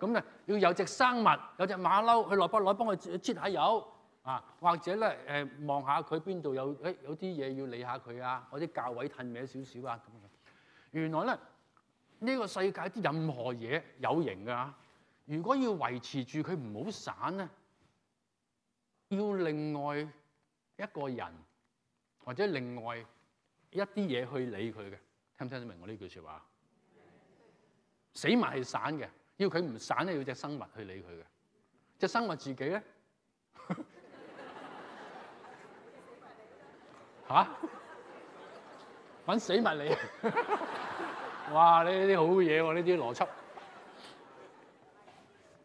咁咧要有隻生物，有隻馬騮去落筆攞幫佢擠下油，啊，或者咧誒望下佢邊度有誒有啲嘢要理下佢啊，或者教位褪歪少少啊咁樣。原來咧呢、個世界啲任何嘢有形㗎，如果要維持住佢唔好散咧，要另外一個人或者另外一啲嘢去理佢嘅，聽唔聽得明我呢句説話？死物係散嘅，要佢唔散咧，要隻生物去理佢嘅。隻生物自己咧 <laughs> 嚇揾死物嚟，<laughs> 哇！呢啲好嘢喎，呢啲邏輯。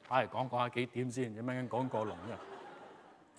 唉，講講下幾點先，點樣講過龍啫？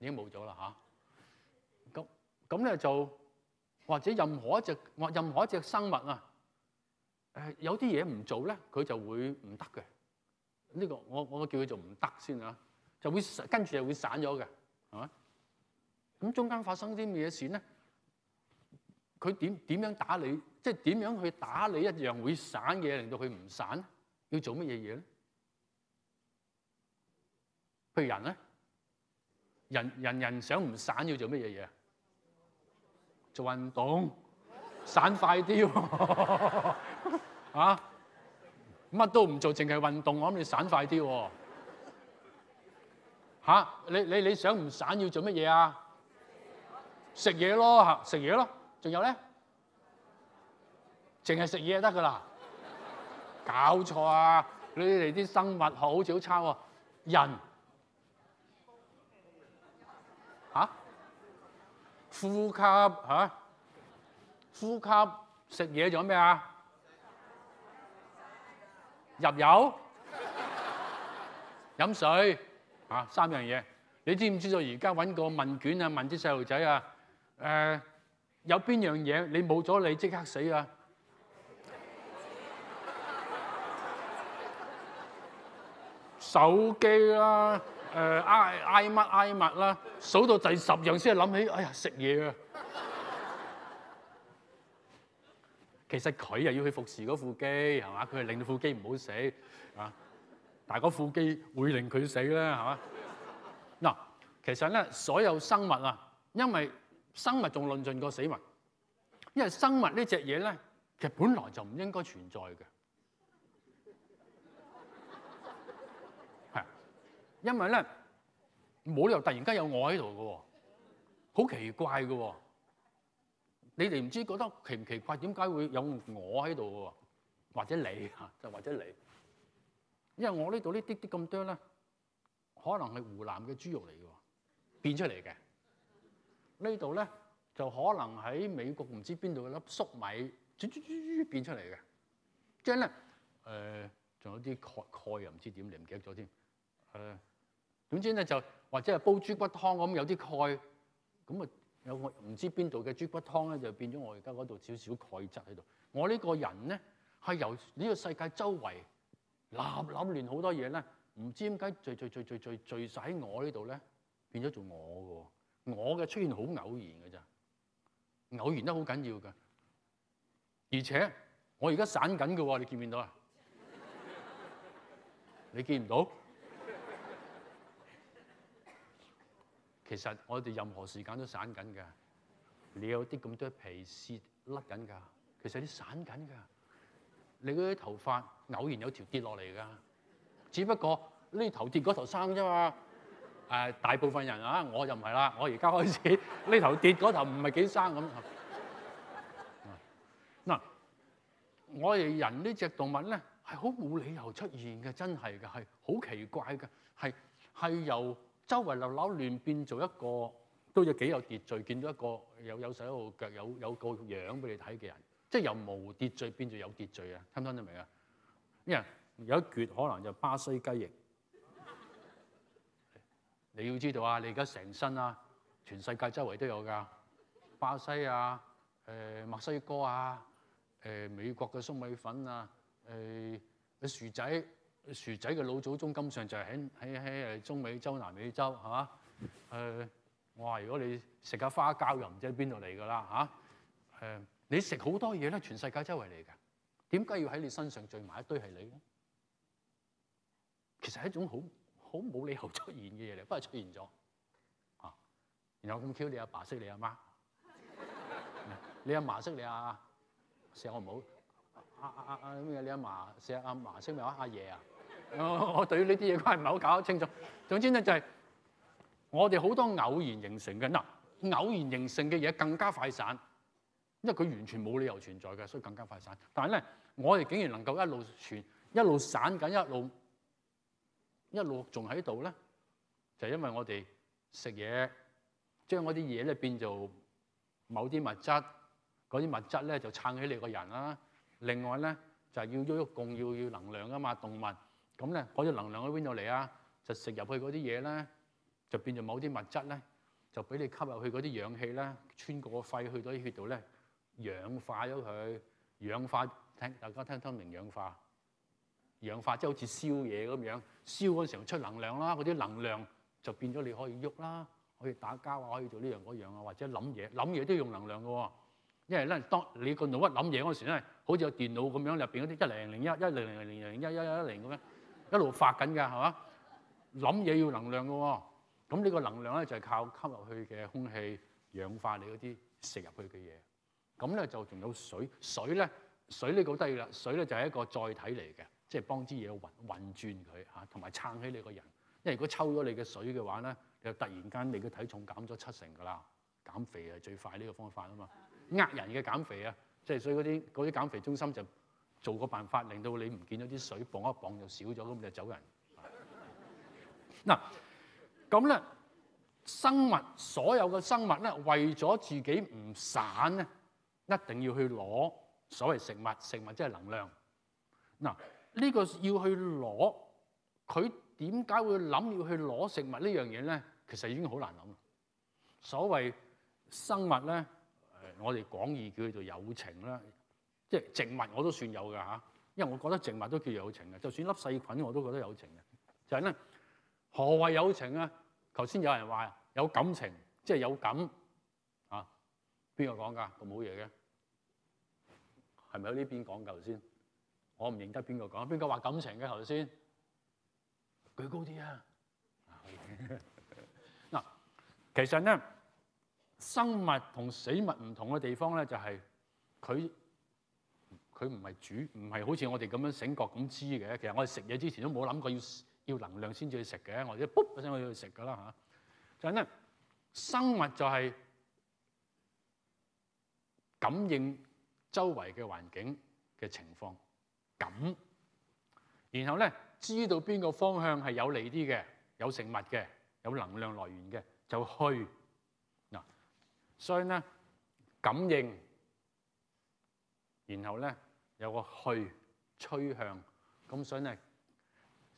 已經冇咗啦嚇。咁咁咧就或者任何一隻或任何一隻生物啊，誒有啲嘢唔做咧，佢就會唔得嘅。呢、個我我叫佢做唔得先啊，就會跟住就會散咗嘅，係嘛？咁中間發生啲咩事咧？佢點點樣打你？即係點樣去打你一樣會散嘅，令到佢唔散？要做乜嘢嘢咧？譬如人咧，人人人想唔散要做乜嘢嘢？做運動，散快啲喎，<laughs> 啊！乜都唔做，淨係運動，我諗你散快啲喎。嚇！你你你想唔散要做乜嘢啊？食嘢咯嚇，食嘢咯。仲有咧，淨係食嘢得噶啦。搞錯啊！你哋啲生物學好似好差喎。人呼吸嚇，呼吸食嘢仲有咩啊？入油、飲水啊，三樣嘢。你知唔知道而家揾個問卷啊，問啲細路仔啊，誒、有邊樣嘢你冇咗你即刻死啊？手機啦，誒嗌嗌乜嗌物啦，數到第十樣先係諗起，哎呀食嘢啊！其實佢又要去服侍嗰副機係嘛？佢係令到副機唔好死啊！但係嗰副機會令佢死啦係嘛？嗱，其實咧所有生物啊，因為生物仲論盡過死物，因為生物呢隻嘢咧，其實本來就唔應該存在嘅，因為咧冇理由突然間有我喺度嘅喎，好奇怪嘅喎。你哋唔知覺得奇唔奇怪？點解會有我喺度喎？或者你嚇，<laughs> 就或者你，因為我呢度呢啲啲咁多咧，可能係湖南嘅豬肉嚟嘅喎，變出嚟嘅。呢度咧就可能喺美國唔知邊度嘅粒粟米，豬豬豬變出嚟嘅。即係咧誒，仲有啲鈣鈣又唔知點嚟，唔記得咗添。誒，總之咧就或者係煲豬骨湯咁，有啲鈣咁啊。有我唔知邊度嘅豬骨湯咧，就變咗我而家嗰度少少鈣質喺度。我呢個人咧係由呢個世界周圍立立亂好多嘢咧，唔知點解聚聚聚聚聚聚曬喺我呢度咧，變咗做我嘅。我嘅出現好偶然嘅咋，偶然得好緊要㗎。而且我而家散緊嘅喎，你見唔見到啊？你見唔到？其實我哋任何時間都散緊㗎，你有啲咁多皮屑甩緊㗎，其實你散緊㗎。你嗰啲頭髮偶然有條跌落嚟㗎，只不過呢頭跌嗰頭生啫嘛。誒，大部分人啊，我就唔係啦，我而家開始 <laughs> 呢頭跌嗰頭唔係幾生咁。嗱，我哋人呢隻動物咧係好冇理由出現嘅，真係嘅，係好奇怪嘅，係係由周圍流流亂變做一個都有幾有秩序，見到一個有有手有腳有有個樣俾你睇嘅人，即係由無秩序變做有秩序啊！聽唔聽得明啊？因為有一橛可能就巴西雞翼，你要知道啊！你而家成身啊全世界周圍都有㗎，巴西啊、誒、墨西哥啊、誒、美國嘅粟米粉啊、誒、薯仔。薯仔嘅老祖宗根本上就係喺喺喺誒中美洲、南美洲，係嘛？誒，我話如果你食下花膠又唔知喺邊度嚟㗎啦嚇。誒，你食好多嘢咧，全世界周圍嚟㗎，點解要喺你身上聚埋一堆係你咧？其實係一種好好冇理由出現嘅嘢嚟，不過出現咗啊。然後咁 Q，你阿爸識你阿媽，你阿嫲識你阿，成日我唔好。阿阿阿咩？你阿嫲成日阿嫲識咪話？阿爺啊！我 <laughs> 我對於呢啲嘢關係唔係好搞得清楚。總之咧就係我哋好多偶然形成嘅嗱，偶然形成嘅嘢更加快散，因為佢完全冇理由存在嘅，所以更加快散。但係咧，我哋竟然能夠一路傳、一路散緊、一路一路仲喺度咧，就係因為我哋食嘢將嗰啲嘢咧變做某啲物質，嗰啲物質咧就撐起你個人啦。另外咧就係要喐喐共，要要能量啊嘛，動物咁咧嗰啲能量喺邊度嚟啊？就食入去嗰啲嘢咧，就變做某啲物質咧，就俾你吸入去嗰啲氧氣咧，穿過個肺去到啲血度咧，氧化咗佢。氧化聽大家聽唔聽明氧化？氧化即係好似燒嘢咁樣，燒嗰時候出能量啦，嗰啲能量就變咗你可以喐啦，可以打交啊，可以做呢樣嗰樣啊，或者諗嘢，諗嘢都要用能量嘅喎。因為咧，當你個腦一諗嘢嗰時咧，好似有電腦咁樣，入邊嗰啲一零零一、一零零零零一一一一零咁樣一路發緊㗎，係嘛？諗嘢要能量嘅喎，咁呢個能量咧就係靠吸入去嘅空氣氧化你嗰啲食入去嘅嘢。咁咧就仲有水，水咧水呢個好得啦，水咧就係一個載體嚟嘅，即係幫啲嘢運運轉佢嚇，同埋撐起你個人。因為如果抽咗你嘅水嘅話咧，你就突然間你嘅體重減咗七成㗎啦，減肥係最快呢個方法啊嘛。呃人嘅減肥啊，即係所以嗰啲嗰啲減肥中心就做個辦法，令到你唔見咗啲水，磅一磅就少咗，咁就走人。嗱，咁咧生物所有嘅生物咧，為咗自己唔散咧，一定要去攞所謂食物，食物即係能量。嗱，呢個要去攞，佢點解會諗要去攞食物呢樣嘢咧？其實已經好難諗。所謂生物咧。我哋廣義叫做友情啦，即係植物我都算有㗎嚇，因為我覺得植物都叫友情嘅，就算粒細菌我都覺得友情嘅。就係咧，何為友情啊？頭先有人話有感情，即係有感啊？邊個講㗎？咁好嘢嘅，係咪喺呢邊講㗎？頭先我唔認得邊個講，邊個話感情嘅頭先？舉高啲啊！嗱，其實咧。生物同死物唔同嘅地方咧，就係佢佢唔係主，唔係好似我哋咁樣醒覺咁知嘅。其實我哋食嘢之前都冇諗過要要能量先至去食嘅，或者卜一聲我要去食噶啦嚇。就係咧，生物就係感應周圍嘅環境嘅情況，感，然後咧知道邊個方向係有利啲嘅，有食物嘅，有能量來源嘅，就去。所以咧，感應，然後咧有個去趨向，咁所以咧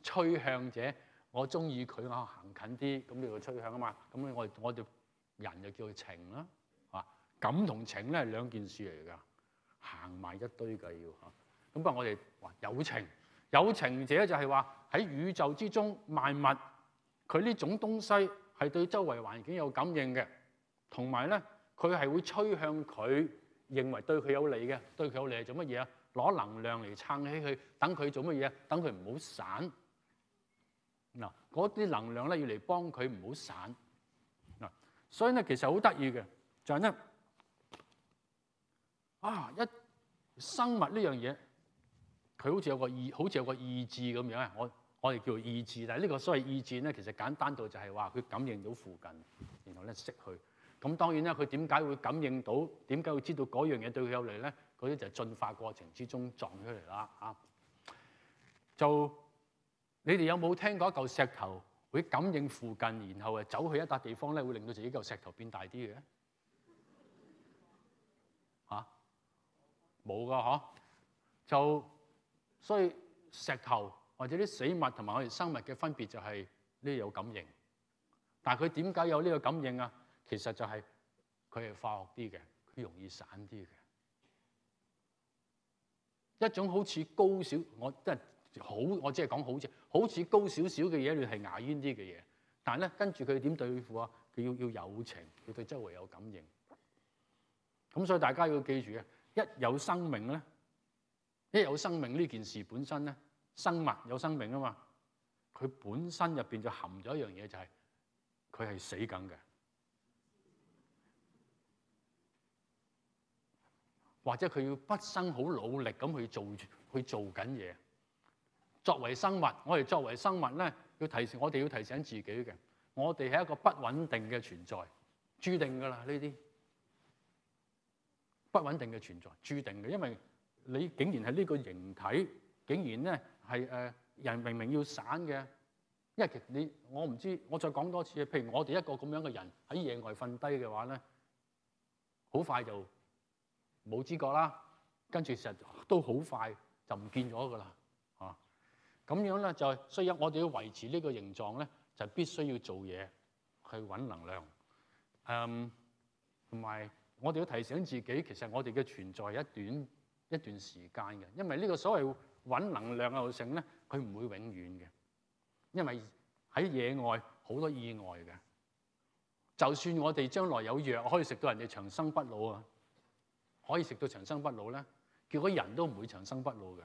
趨向者，我中意佢，我行近啲，咁呢個趨向啊嘛，咁咧我我就人就叫佢情啦，啊。感同情咧係兩件事嚟㗎，行埋一堆嘅要嚇，咁不過我哋話友情，友情者就係話喺宇宙之中萬物，佢呢種東西係對周圍環境有感應嘅。同埋咧，佢係會趨向佢認為對佢有利嘅，對佢有利係做乜嘢啊？攞能量嚟撐起佢，等佢做乜嘢？等佢唔好散。嗱，嗰啲能量咧要嚟幫佢唔好散。嗱，所以咧其實好得意嘅，就係咧啊一生物呢樣嘢，佢好似有個意，好似有個意志咁樣啊！我我哋叫意志，但係呢個所謂意志咧，其實簡單到就係話佢感應到附近，然後咧識去。咁當然啦，佢點解會感應到？點解會知道嗰樣嘢對佢有利咧？嗰啲就係進化過程之中撞出嚟啦嚇。就你哋有冇聽過一嚿石頭會感應附近，然後誒走去一笪地方咧，會令到自己嚿石頭變大啲嘅？嚇，冇噶嗬。就所以石頭或者啲死物同埋我哋生物嘅分別就係呢有感應，但係佢點解有呢個感應啊？其實就係佢係化學啲嘅，佢容易散啲嘅。一種好似高少，我真係好，我只係講好似好似高少少嘅嘢，你係牙煙啲嘅嘢。但係咧，跟住佢點對付啊？佢要要友情，要對周圍有感應。咁所以大家要記住嘅，一有生命咧，一有生命呢件事本身咧，生物有生命啊嘛，佢本身入邊就含咗一樣嘢，就係佢係死緊嘅。或者佢要畢生好努力咁去做去做緊嘢。作為生物，我哋作為生物咧，要提醒我哋要提醒自己嘅，我哋係一個不穩定嘅存在，注定㗎啦呢啲。不穩定嘅存在，注定嘅，因為你竟然係呢個形體，竟然咧係誒人明明要散嘅，因為其實你我唔知，我再講多次，譬如我哋一個咁樣嘅人喺野外瞓低嘅話咧，好快就〜冇知覺啦，跟住實都好快就唔見咗噶啦，啊。咁樣咧就所以我哋要維持呢個形狀咧，就必須要做嘢去揾能量，誒同埋我哋要提醒自己，其實我哋嘅存在一段一段時間嘅，因為呢個所謂揾能量嘅性咧，佢唔會永遠嘅，因為喺野外好多意外嘅，就算我哋將來有藥可以食到人哋長生不老啊！可以食到長生不老咧，結果人都唔會長生不老嘅，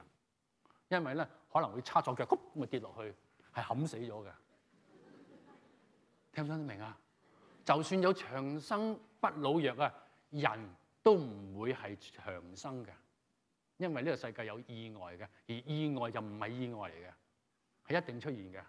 因為咧可能會叉錯腳，咁咪跌落去，係冚死咗嘅。聽唔聽得明啊？就算有長生不老藥啊，人都唔會係長生嘅，因為呢個世界有意外嘅，而意外就唔係意外嚟嘅，係一定出現嘅。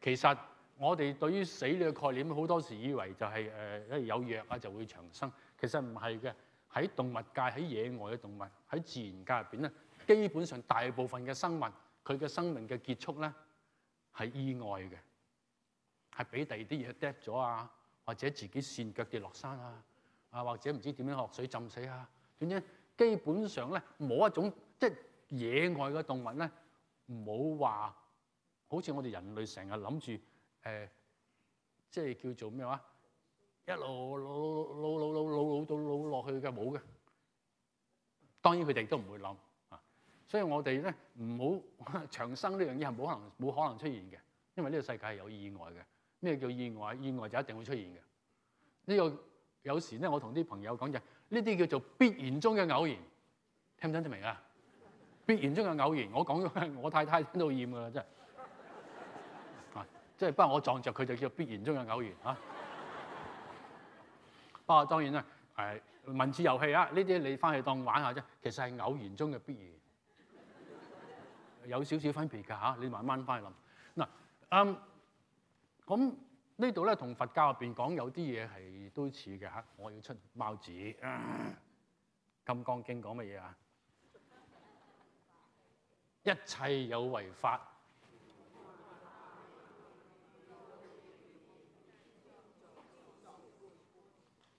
其實。我哋對於死呢個概念，好多時以為就係誒一有藥啊就會長生，其實唔係嘅。喺動物界，喺野外嘅動物，喺自然界入邊咧，基本上大部分嘅生物，佢嘅生命嘅結束咧係意外嘅，係俾第二啲嘢跌咗啊，或者自己跣腳跌落山啊，啊或者唔知點樣落水浸死啊，總之基本上咧冇一種即係野外嘅動物咧，冇話好似我哋人類成日諗住。誒、即係叫做咩話？一路老老老老老老到老落去嘅冇嘅。當然佢哋都唔會諗啊。所以我哋咧唔好 <laughs> 長生呢樣嘢係冇可能冇可能出現嘅，因為呢個世界係有意外嘅。咩叫意外？意外就一定會出現嘅。呢、個有時咧，我同啲朋友講就呢啲叫做必然中嘅偶然。聽唔聽得明啊？必然中嘅偶然，我講咗，我太太聽到厭㗎啦，真係。即係不過我撞着佢就叫必然中嘅偶然嚇。不過當然啦，誒文字遊戲啊，呢啲你翻去當玩下啫。其實係偶然中嘅必然，有少少分別㗎嚇。你慢慢翻去諗嗱。嗯，咁呢度咧同佛教入邊講有啲嘢係都似嘅嚇。我要出貓紙，<coughs>《金剛經》講乜嘢啊？一切有為法。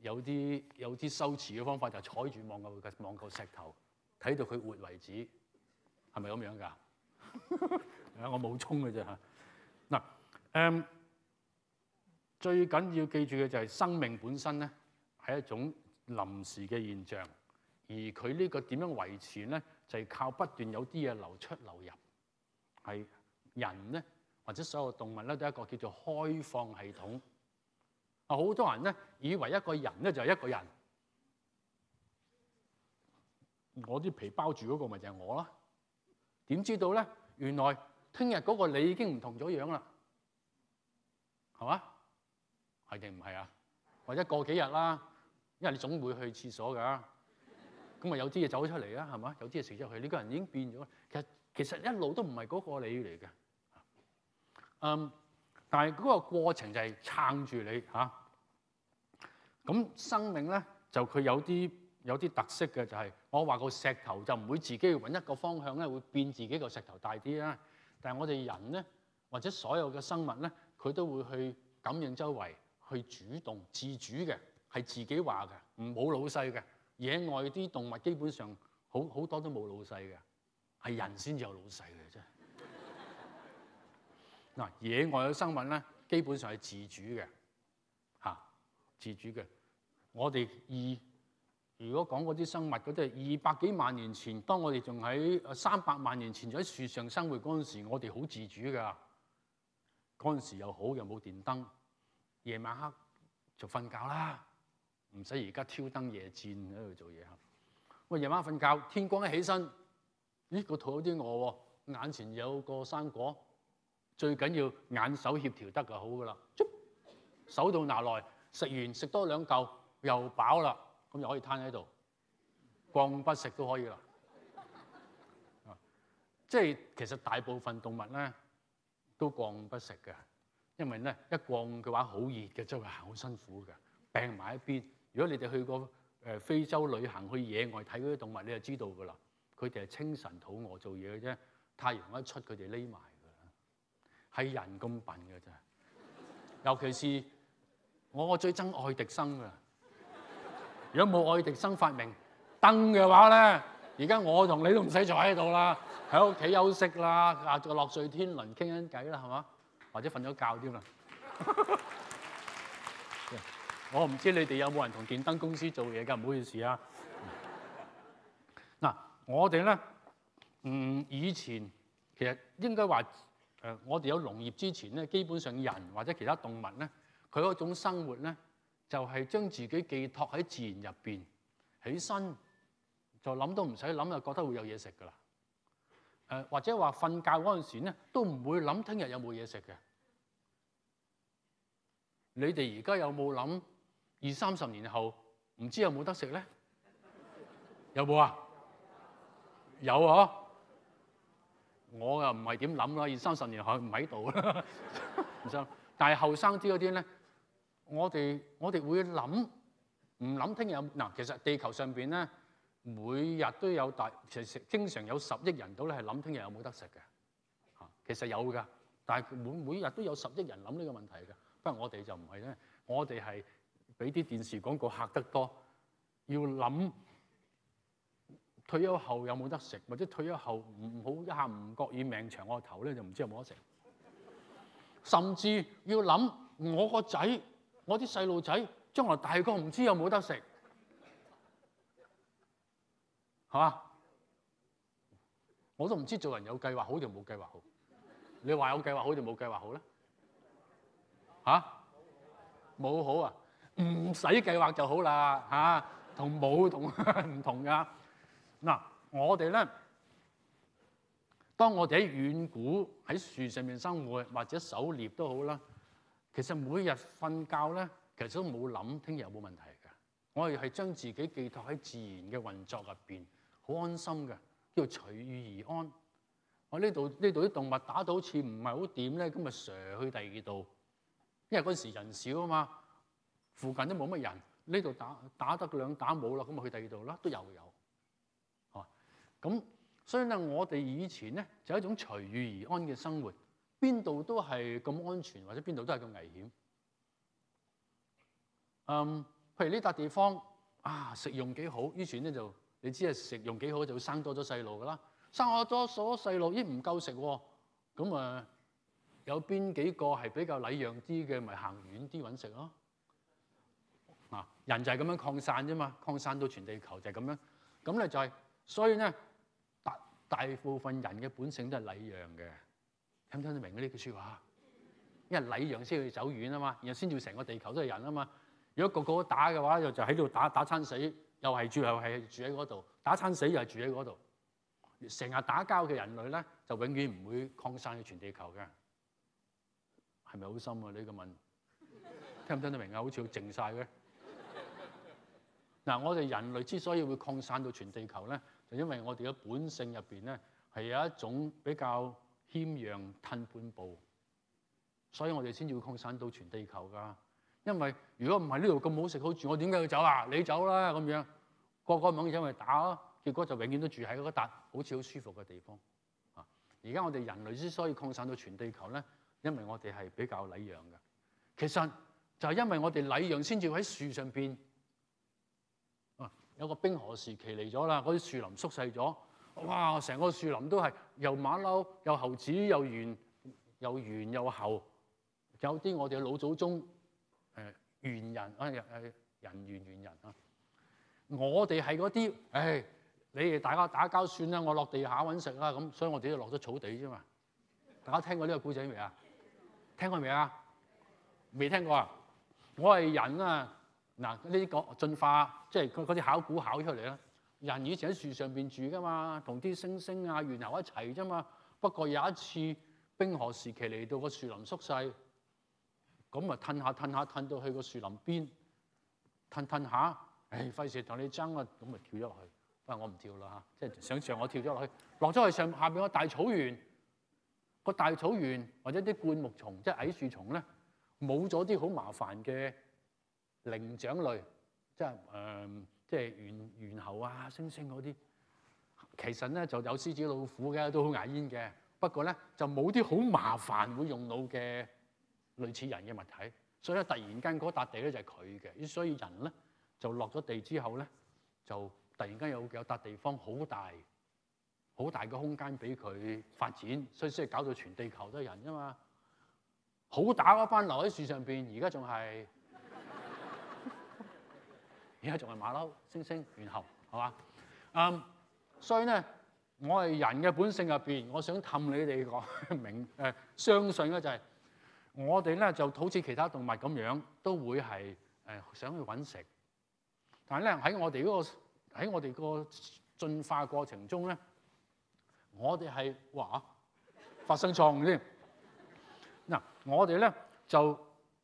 有啲有啲修辭嘅方法就採住望個望個石頭，睇到佢活為止，係咪咁樣㗎？<laughs> 我冇衝嘅啫嚇。嗱，誒，最緊要記住嘅就係生命本身咧係一種臨時嘅現象，而佢呢個點樣維持咧，就係靠不斷有啲嘢流出流入。係人咧或者所有動物咧都一個叫做開放系統。啊！好多人咧以為一個人咧就係一個人，我啲皮包住嗰個咪就係我啦。點知道咧？原來聽日嗰個你已經唔同咗樣啦，係嘛？係定唔係啊？或者過幾日啦，因為你總會去廁所㗎，咁啊有啲嘢走出嚟啊，係嘛？有啲嘢食咗去，呢個人已經變咗。其實其實一路都唔係嗰個你嚟嘅。嗯，但係嗰個過程就係撐住你嚇。咁、生命咧就佢有啲有啲特色嘅，就係、我話個石頭就唔會自己揾一個方向咧，會變自己個石頭大啲啦。但係我哋人咧，或者所有嘅生物咧，佢都會去感應周圍，去主動自主嘅，係自己話嘅，唔冇老細嘅。野外啲動物基本上好好多都冇老細嘅，係人先至有老細嘅啫。嗱，野外嘅生物咧，基本上係自主嘅，嚇自主嘅。我哋二如果講嗰啲生物，嗰啲係二百幾萬年前，當我哋仲喺三百萬年前仲喺樹上生活嗰陣時，我哋好自主㗎。嗰陣時又好，又冇電燈，夜晚黑就瞓覺啦，唔使而家挑燈夜戰喺度做嘢嚇。喂，夜晚瞓覺，天光一起身，咦個肚有啲餓喎，眼前有個生果，最緊要眼手協調得就好㗎啦。手到拿來，食完食多兩嚿又飽啦，咁又可以攤喺度，光不食都可以啦。即係其實大部分動物咧都降不食嘅，因為咧一降嘅話好熱嘅，周圍行好辛苦嘅，病埋一邊。如果你哋去過誒非洲旅行去野外睇嗰啲動物，你就知道㗎啦。佢哋係清晨肚餓做嘢嘅啫，太陽一出佢哋匿埋。係人咁笨嘅啫，尤其是我最憎愛迪生㗎。如果冇愛迪生發明燈嘅話咧，而家我同你都唔使坐喺度啦，喺屋企休息啦，啊落睡天倫傾緊偈啦，係嘛？或者瞓咗覺添啦。我唔知你哋有冇人同電燈公司做嘢㗎，唔好意思啊。嗱，我哋咧，嗯，以前其實應該話誒，我哋有農業之前咧，基本上人或者其他動物咧，佢嗰種生活咧，就係將自己寄託喺自然入邊，起身就諗都唔使諗，就覺得會有嘢食㗎啦。誒或者話瞓覺嗰陣時咧，都唔會諗聽日有冇嘢食嘅。你哋而家有冇諗二三十年後唔知有冇得食咧？有冇啊？有啊！我又唔係點諗啦，二三十年後唔喺度啦，<laughs> 唔想。但係後生啲嗰啲咧。我哋我哋會諗唔諗聽日嗱？其實地球上邊咧，每日都有大其實經常有十億人到咧係諗聽日有冇得食嘅嚇。其實有㗎，但係每每日都有十億人諗呢個問題嘅。不過我哋就唔係咧，我哋係俾啲電視廣告嚇得多，要諗退休後有冇得食，或者退休後唔好一下唔覺意命長個頭咧，就唔知有冇得食。甚至要諗我個仔。我啲細路仔將來大個唔知有冇得食，係嘛？我都唔知做人有計劃好定冇計劃好。你話有計劃好定冇計劃好咧？嚇？冇好啊？唔使計劃就好啦嚇，同冇同 <laughs> 唔同噶。嗱，我哋咧，當我哋喺遠古喺樹上面生活，或者狩獵都好啦。其實每日瞓覺咧，其實都冇諗聽日有冇問題嘅。我哋係將自己寄託喺自然嘅運作入邊，好安心嘅，叫隨遇而安。我呢度呢度啲動物打到好似唔係好掂咧，咁咪瀡去第二度，因為嗰時人少啊嘛，附近都冇乜人，呢度打打得兩打冇啦，咁咪去第二度啦，都有有，咁所以咧，我哋以前咧就係一種隨遇而安嘅生活。邊度都係咁安全，或者邊度都係咁危險。嗯，譬如呢笪地方啊，食用幾好，於是咧就你知啊，食用幾好就會生多咗細路噶啦。生咗多咗細路，咦唔夠食喎，咁啊有邊幾個係比較禮讓啲嘅，咪行遠啲揾食咯。啊，人就係咁樣擴散啫嘛，擴散到全地球就係咁樣。咁咧就係，所以咧大部分人嘅本性都係禮讓嘅。聽唔聽得明呢句説話？因為禮讓先去走遠啊嘛，然後先至成個地球都係人啊嘛。如果個個都打嘅話，就就喺度打打餐死，又係住又係住喺嗰度，打餐死又係住喺嗰度。成日打交嘅人類咧，就永遠唔會擴散去全地球嘅。係咪好深啊？呢個問聽唔聽得明啊？好似好靜晒嘅。嗱，我哋人類之所以會擴散到全地球咧，就因為我哋嘅本性入邊咧係有一種比較謙讓褪半步，所以我哋先至擴散到全地球㗎。因為如果唔係呢度咁好食好住，我點解要走啊？你走啦咁樣，個個猛因為打咯，結果就永遠都住喺嗰笪好似好舒服嘅地方。啊！而家我哋人類之所以擴散到全地球咧，因為我哋係比較禮讓嘅。其實就係因為我哋禮讓先至喺樹上邊，有個冰河時期嚟咗啦，嗰啲樹林縮細咗，哇！成個樹林都係又馬騮又猴子又圓又圓又厚，有啲我哋嘅老祖宗。誒猿人啊，誒人猿猿人啊！我哋係嗰啲，誒你哋大家打交算啦，我落地下揾食啦，咁所以我哋就落咗草地啫嘛。大家聽過呢個故仔未啊？聽過未啊？未聽過啊？我係人啊！嗱，呢啲講進化，即係嗰啲考古考出嚟啦。人以前喺樹上邊住噶嘛，同啲猩猩啊、猿猴一齊啫嘛。不過有一次冰河時期嚟到，個樹林縮細。咁啊，褪下褪下褪到去個樹林邊，褪褪下，誒費事同你爭啊，咁咪跳咗落去。不過我唔跳啦嚇，即係想象我跳咗落去，落咗去上下邊個大草原，個大草原或者啲灌木叢，即係矮樹叢咧，冇咗啲好麻煩嘅靈長類，即係誒、即係猿猿猴啊、猩猩嗰啲。其實咧就有獅子、老虎嘅，都好牙煙嘅。不過咧就冇啲好麻煩會用腦嘅。類似人嘅物體，所以咧突然間嗰笪地咧就係佢嘅，所以人咧就落咗地之後咧，就突然間有有笪地方好大，好大嘅空間俾佢發展，所以先係搞到全地球都係人啫嘛。好打嗰班留喺樹上邊，而家仲係，而家仲係馬騮、猩猩、猿猴，係嘛？嗯，所以咧，我係人嘅本性入邊，我想氹你哋講明 <laughs> 誒，相信咧就係。我哋咧就好似其他動物咁樣，都會係誒想去揾食。但係咧喺我哋嗰個喺我哋個進化過程中咧，我哋係哇發生錯誤添。嗱，我哋咧就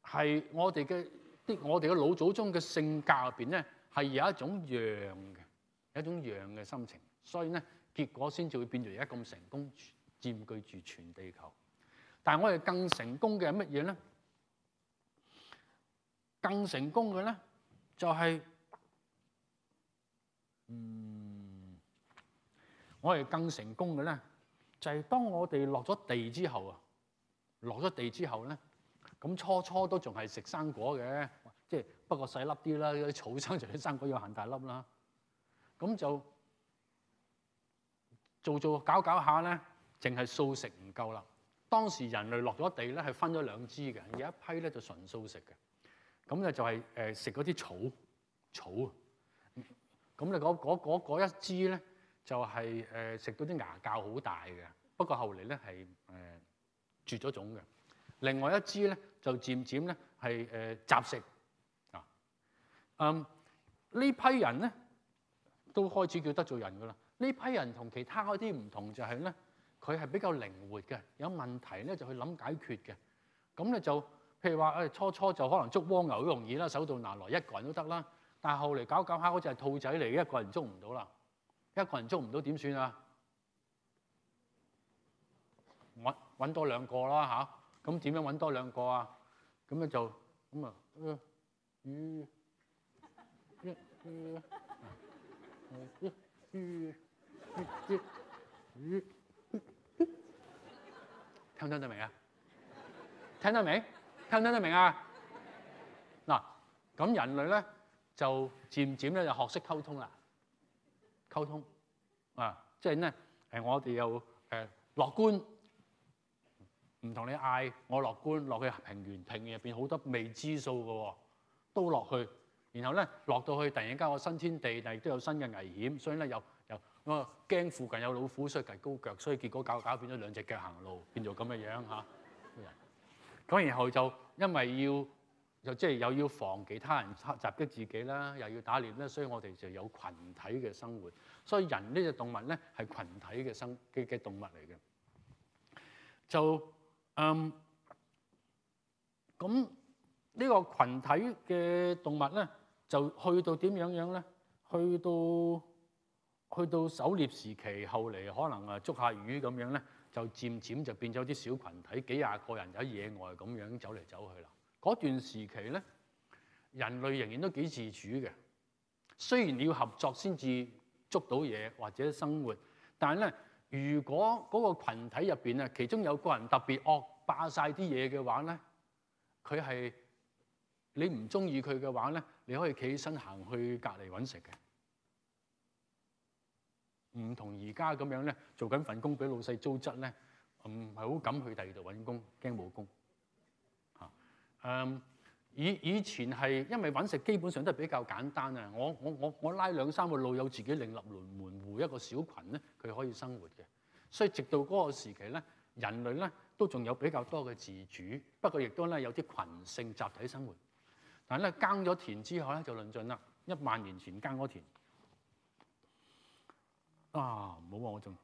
係我哋嘅啲我哋嘅老祖宗嘅性格入邊咧係有一種讓嘅，有一種讓嘅心情，所以咧結果先至會變做而家咁成功佔據住全地球。但係我哋更成功嘅係乜嘢咧？更成功嘅咧就係，嗯，我哋更成功嘅咧就係當我哋落咗地之後啊，落咗地之後咧，咁初初都仲係食生果嘅，即係不過細粒啲啦，啲草生就啲生果要行大粒啦，咁就做做搞搞下咧，淨係素食唔夠啦。當時人類落咗地咧，係分咗兩支嘅，有一批咧就純素食嘅，咁咧就係誒食嗰啲草草啊，咁你嗰一支咧就係誒食到啲牙骹好大嘅，不過後嚟咧係誒絕咗種嘅。另外一支咧就漸漸咧係誒雜食啊，嗯呢批人咧都開始叫得做人噶啦。呢批人同其他嗰啲唔同就係咧。佢係比較靈活嘅，有問題咧就去諗解決嘅。咁咧就譬如話誒，初初就可能捉蝸牛好容易啦，手到拿來一個人都得啦。但係後嚟搞搞下嗰隻係兔仔嚟嘅，一個人捉唔到啦。一個人捉唔到點算啊？揾揾多兩個啦吓，咁點樣揾多兩個啊？咁咧就咁啊，魚魚魚魚魚魚。聽唔聽得明啊？聽得明？聽唔聽得明啊？嗱，咁人類咧就漸漸咧就學識溝通啦。溝通啊，即係咧誒，我哋又誒樂觀，唔同你嗌我樂觀，落去平原，平原入邊好多未知數嘅喎，都落去，然後咧落到去突然間我新天地，但亦都有新嘅危險，所以咧又。我驚附近有老虎，所以提高腳，所以結果搞搞變咗兩隻腳行路，變做咁嘅樣嚇。咁然後就因為要又即係又要防其他人襲擊自己啦，又要打獵咧，所以我哋就有群體嘅生活。所以人呢隻動物咧係群體嘅生嘅嘅動物嚟嘅。就嗯咁呢個群體嘅動物咧，就去到點樣樣咧？去到去到狩獵時期，後嚟可能啊捉下魚咁樣咧，就漸漸就變咗啲小群體，幾廿個人喺野外咁樣走嚟走去啦。嗰段時期咧，人類仍然都幾自主嘅。雖然你要合作先至捉到嘢或者生活，但係咧，如果嗰個羣體入邊咧，其中有個人特別惡霸晒啲嘢嘅話咧，佢係你唔中意佢嘅話咧，你可以企起身行去隔離揾食嘅。唔同而家咁樣咧，做緊份工俾老細糟質咧，唔係好敢去第二度揾工，驚冇工嚇。誒，以以前係因為揾食基本上都係比較簡單啊。我我我我拉兩三個老友自己另立門門戶一個小群咧，佢可以生活嘅。所以直到嗰個時期咧，人類咧都仲有比較多嘅自主，不過亦都咧有啲群性集體生活。但係咧耕咗田之後咧就論盡啦，一萬年前耕咗田。啊，唔好話我仲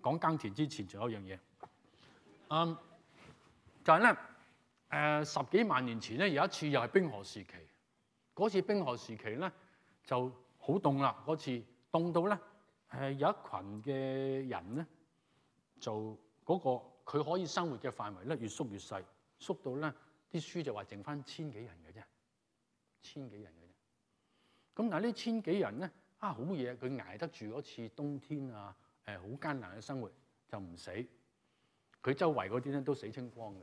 講耕田之前，仲有一樣嘢，嗯，就係咧誒十幾萬年前咧有一次又係冰河時期，嗰次冰河時期咧就好凍啦，嗰次凍到咧誒有一群嘅人咧就嗰、個佢可以生活嘅範圍咧越縮越細，縮到咧啲書就話剩翻千幾人嘅啫，千幾人嘅啫。咁但係呢千幾人咧。啊，好嘢！佢捱得住嗰次冬天啊，誒好艱難嘅生活就唔死。佢周圍嗰啲咧都死清光嘅。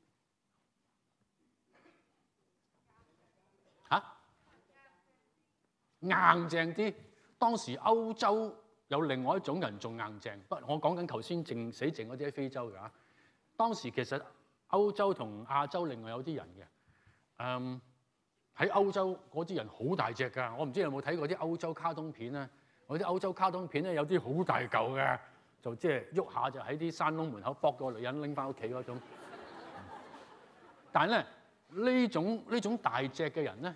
硬淨啲。當時歐洲有另外一種人仲硬淨，不，我講緊頭先淨死剩嗰啲喺非洲㗎。當時其實歐洲同亞洲另外有啲人嘅，嗯，喺歐洲嗰啲人好大隻㗎。我唔知你有冇睇過啲歐洲卡通片咧？嗰啲歐洲卡通片咧有啲好大嚿嘅。就即係喐下就喺啲山窿門口搏個女人拎翻屋企嗰種，但係咧呢種呢種大隻嘅人咧，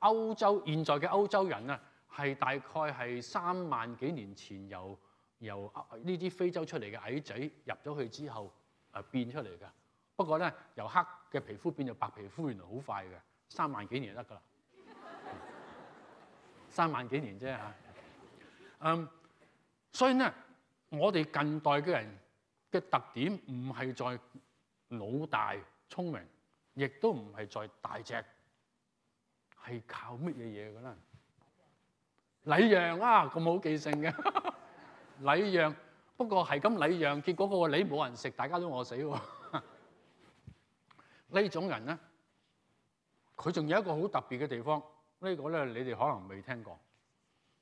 歐洲現在嘅歐洲人啊，係大概係三萬幾年前由由呢啲非洲出嚟嘅矮仔入咗去之後誒變出嚟㗎。不過咧由黑嘅皮膚變做白皮膚，原來好快嘅，三萬幾年就得㗎啦，三萬幾年啫嚇，嗯。所以咧，我哋近代嘅人嘅特點唔係在腦大聰明，亦都唔係在大隻，係靠乜嘢嘢嘅咧？禮讓啊，咁好記性嘅 <laughs> 禮讓。不過係咁禮讓，結果嗰個梨冇人食，大家都餓死喎。<laughs> 呢種人咧，佢仲有一個好特別嘅地方，呢個咧你哋可能未聽過，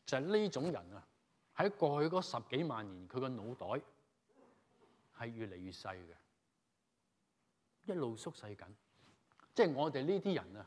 就係呢種人啊。喺過去嗰十幾萬年，佢個腦袋係越嚟越細嘅，一路縮細緊。即係我哋呢啲人啊，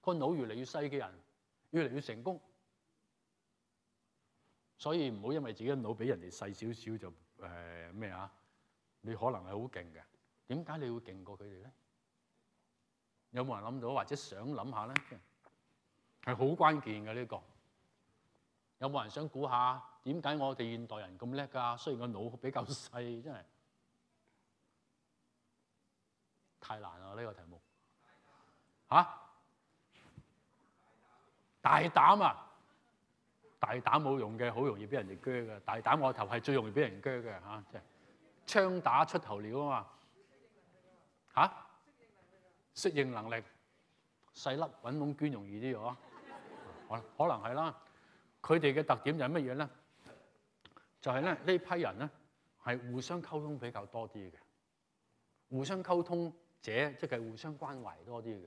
個腦越嚟越細嘅人越嚟越成功，所以唔好因為自己嘅腦比人哋細少少就誒咩啊？你可能係好勁嘅，點解你會勁過佢哋咧？有冇人諗到或者想諗下咧？係好關鍵嘅呢個，有冇人想估下點解我哋現代人咁叻㗎？雖然個腦比較細，真係太難啦！呢個題目嚇大膽啊！大膽冇用嘅，好容易俾人哋鋸嘅。大膽我頭係最容易俾人鋸嘅嚇，即係槍打出頭鳥啊嘛嚇！適應能力細粒揾窿捐容易啲喎，可可能係啦。佢哋嘅特點就係乜嘢咧？就係咧呢批人咧係互相溝通比較多啲嘅，互相溝通者即係互相關懷多啲嘅。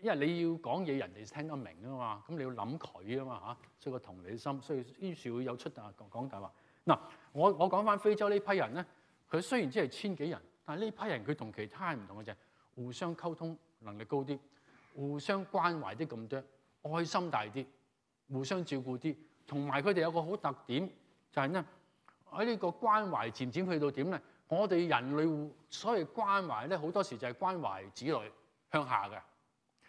因為你要講嘢，人哋聽得明啊嘛，咁你要諗佢啊嘛嚇，所以個同理心，所以於是會有出啊講講大話。嗱，我我講翻非洲呢批人咧，佢雖然只係千幾人，但係呢批人佢同其他人唔同嘅就係互相溝通能力高啲，互相關懷啲咁多，愛心大啲，互相照顧啲，同埋佢哋有個好特點就係咧喺呢個關懷漸漸去到點咧，我哋人類所謂關懷咧，好多時就係關懷子女向下嘅。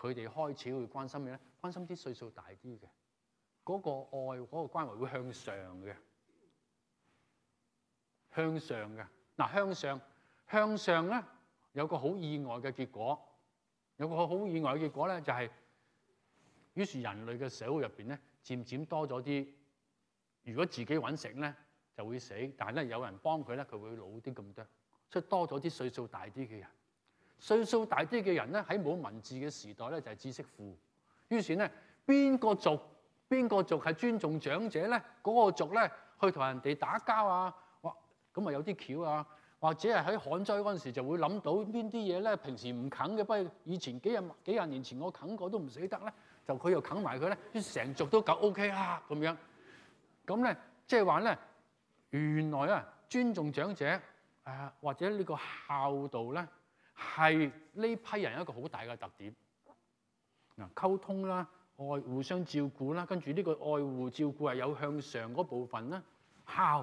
佢哋開始會關心嘅咧，關心啲歲數大啲嘅，嗰個愛嗰個關懷會向上嘅，向上嘅。嗱，向上向上咧，有個好意外嘅結果，有個好意外嘅結果咧，就係於是人類嘅社會入邊咧，漸漸多咗啲。如果自己揾食咧，就會死，但係咧有人幫佢咧，佢會老啲咁多，所以多咗啲歲數大啲嘅人。歲數大啲嘅人咧，喺冇文字嘅時代咧，就係知識庫。於是咧，邊個族邊個族係尊重長者咧？嗰個族咧，去同人哋打交啊！哇，咁啊有啲橋啊，或者係喺旱災嗰陣時就會諗到邊啲嘢咧，平時唔啃嘅，不過以前幾日幾廿年前我啃過都唔死得咧，就佢又啃埋佢咧，成族都夠 OK 啦咁樣。咁咧，即係話咧，原來啊，尊重長者誒，或者呢個孝道咧。係呢批人一個好大嘅特點嗱，溝通啦、愛互相照顧啦，跟住呢個愛護照顧係有向上嗰部分啦，孝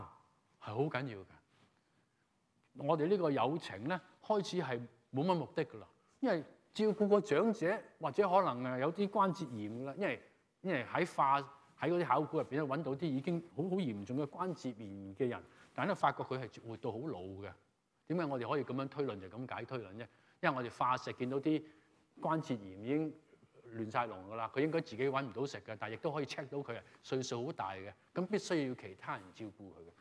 係好緊要嘅。我哋呢個友情咧，開始係冇乜目的噶啦，因為照顧個長者或者可能誒有啲關節炎啦，因為因為喺化喺嗰啲考古入邊咧揾到啲已經好好嚴重嘅關節炎嘅人，但係咧發覺佢係活到好老嘅。點解我哋可以咁樣推論就咁解推論啫？因為我哋化石見到啲關節炎已經亂晒龍㗎啦，佢應該自己揾唔到食嘅，但係亦都可以 check 到佢歲數好大嘅，咁必須要其他人照顧佢嘅。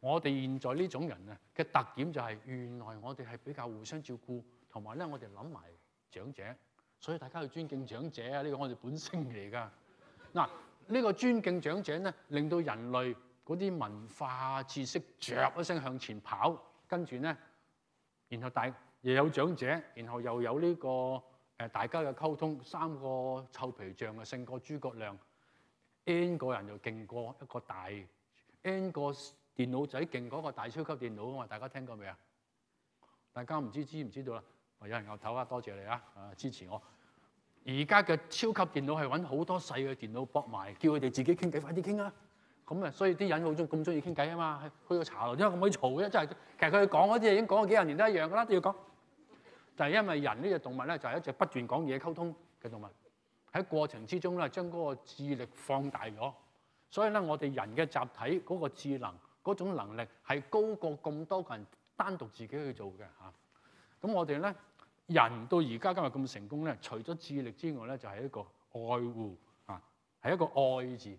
我哋現在呢種人啊嘅特點就係原來我哋係比較互相照顧，同埋咧我哋諗埋長者，所以大家要尊敬長者啊！呢個我哋本性嚟㗎。嗱，呢個尊敬長者咧，令到人類嗰啲文化知識著一聲向前跑。跟住咧，然後大又有長者，然後又有呢個誒大家嘅溝通，三個臭皮匠啊勝過諸葛亮，N 個人又勁過一個大 N 個電腦仔勁過一個大超級電腦啊嘛！大家聽過未啊？大家唔知知唔知道啦？有人牛頭啊，多謝你啊！啊支持我。而家嘅超級電腦係揾好多細嘅電腦搏埋，叫佢哋自己傾偈，快啲傾啊！咁啊，所以啲人好中咁中意傾偈啊嘛，去個茶樓點解咁可以嘈嘅？真係，其實佢講嗰啲嘢已經講咗幾廿年都一樣噶啦，都要講。就係因為人呢隻動物咧，就係一隻不斷講嘢溝通嘅動物，喺過程之中咧，將嗰個智力放大咗。所以咧，我哋人嘅集體嗰個智能嗰種能力係高過咁多個人單獨自己去做嘅嚇。咁我哋咧，人到而家今日咁成功咧，除咗智力之外咧，就係一個愛護啊，係一個愛字。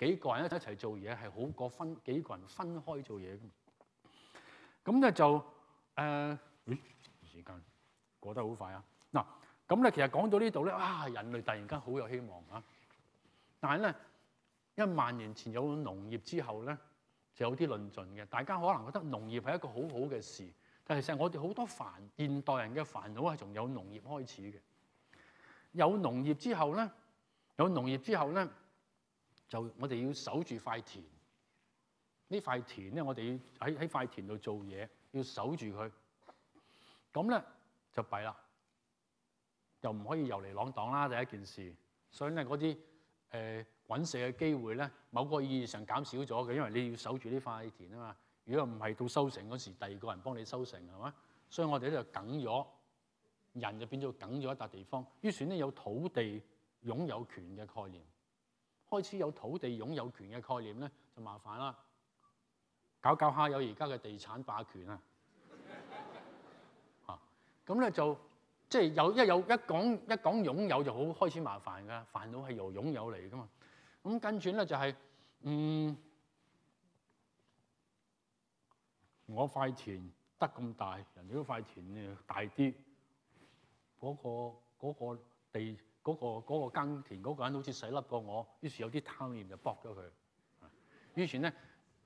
幾個人一齊做嘢係好過分幾個人分開做嘢嘅。咁咧就誒、呃，時間過得好快啊！嗱，咁咧其實講到呢度咧，啊人類突然間好有希望啊！但係咧，一萬年前有農業之後咧，就有啲論盡嘅。大家可能覺得農業係一個好好嘅事，但係其實我哋好多煩現代人嘅煩惱係從有農業開始嘅。有農業之後咧，有農業之後咧，就我哋要守住塊田。呢塊田咧，我哋要喺喺塊田度做嘢，要守住佢。咁咧就弊啦，又唔可以遊嚟浪蕩啦。第一件事，所以咧嗰啲誒揾食嘅機會咧，某個意義上減少咗嘅，因為你要守住呢塊田啊嘛。如果唔係到收成嗰時，第二個人幫你收成係嘛？所以我哋咧就梗咗，人就變咗梗咗一笪地方。於是咧有土地擁有權嘅概念，開始有土地擁有權嘅概念咧就麻煩啦。搞搞下有而家嘅地產霸權啊！嚇 <laughs> 咁咧就即係有一有一講一講擁有就好開始麻煩㗎，煩惱係由擁有嚟㗎嘛。咁跟住咧就係、嗯，我塊田得咁大，人哋嗰塊田誒大啲，嗰、個嗰、個地嗰、個嗰、個耕田嗰個人好似細粒過我，於是有啲貪念就搏咗佢。於是咧。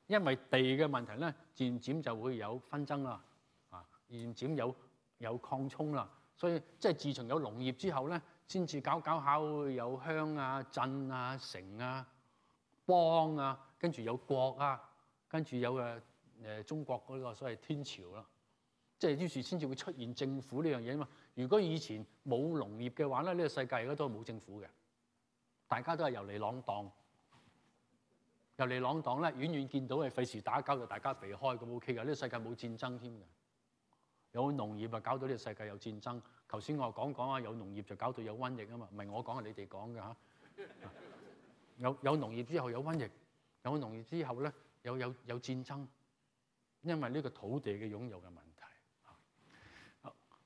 因為地嘅問題咧，漸漸就會有紛爭啦，啊，漸漸有有擴充啦，所以即係自從有農業之後咧，先至搞搞下會有鄉啊、鎮啊、城啊、邦啊，跟住有國啊，跟住有誒誒中國嗰個所謂天朝啦，即係於是先至會出現政府呢樣嘢啊嘛。如果以前冇農業嘅話咧，呢個世界而家都係冇政府嘅，大家都係遊嚟浪蕩。遊嚟浪蕩咧，遠遠見到係費事打交，就大家避開咁 OK 嘅。呢個世界冇戰爭添嘅，有農業啊，搞到呢個世界有戰爭。頭先我講講啊，有農業就搞到有瘟疫啊嘛，唔係我講，係你哋講嘅嚇。有有農業之後有瘟疫，有農業之後咧有有有戰爭，因為呢個土地嘅擁有嘅問。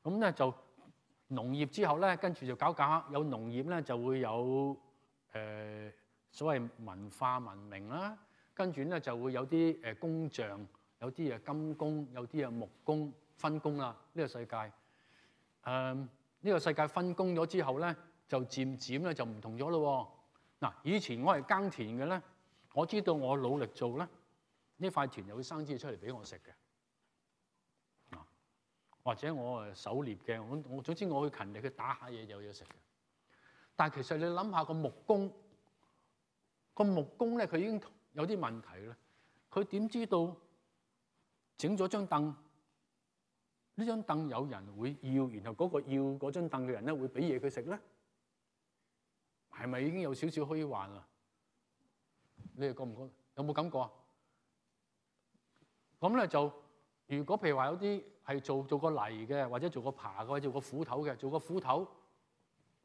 咁咧就農業之後咧，跟住就搞搞，有農業咧就會有誒。所謂文化文明啦，跟住咧就會有啲誒工匠，有啲誒金工，有啲誒木工分工啦。呢個世界，誒、呢個世界分工咗之後咧，就漸漸咧就唔同咗咯。嗱，以前我係耕田嘅咧，我知道我努力做咧，呢塊田就會生枝出嚟俾我食嘅。或者我誒狩獵嘅，我我總之我去勤力去打下嘢就有嘢食嘅。但係其實你諗下個木工。個木工咧，佢已經有啲問題啦。佢點知道整咗張凳？呢張凳有人會要，然後嗰個要嗰張凳嘅人咧會俾嘢佢食咧？係咪已經有少少虛幻啊？你哋覺唔覺？有冇感覺啊？咁咧就，如果譬如話有啲係做做個泥嘅，或者做個爬嘅，做個斧頭嘅，做個斧頭，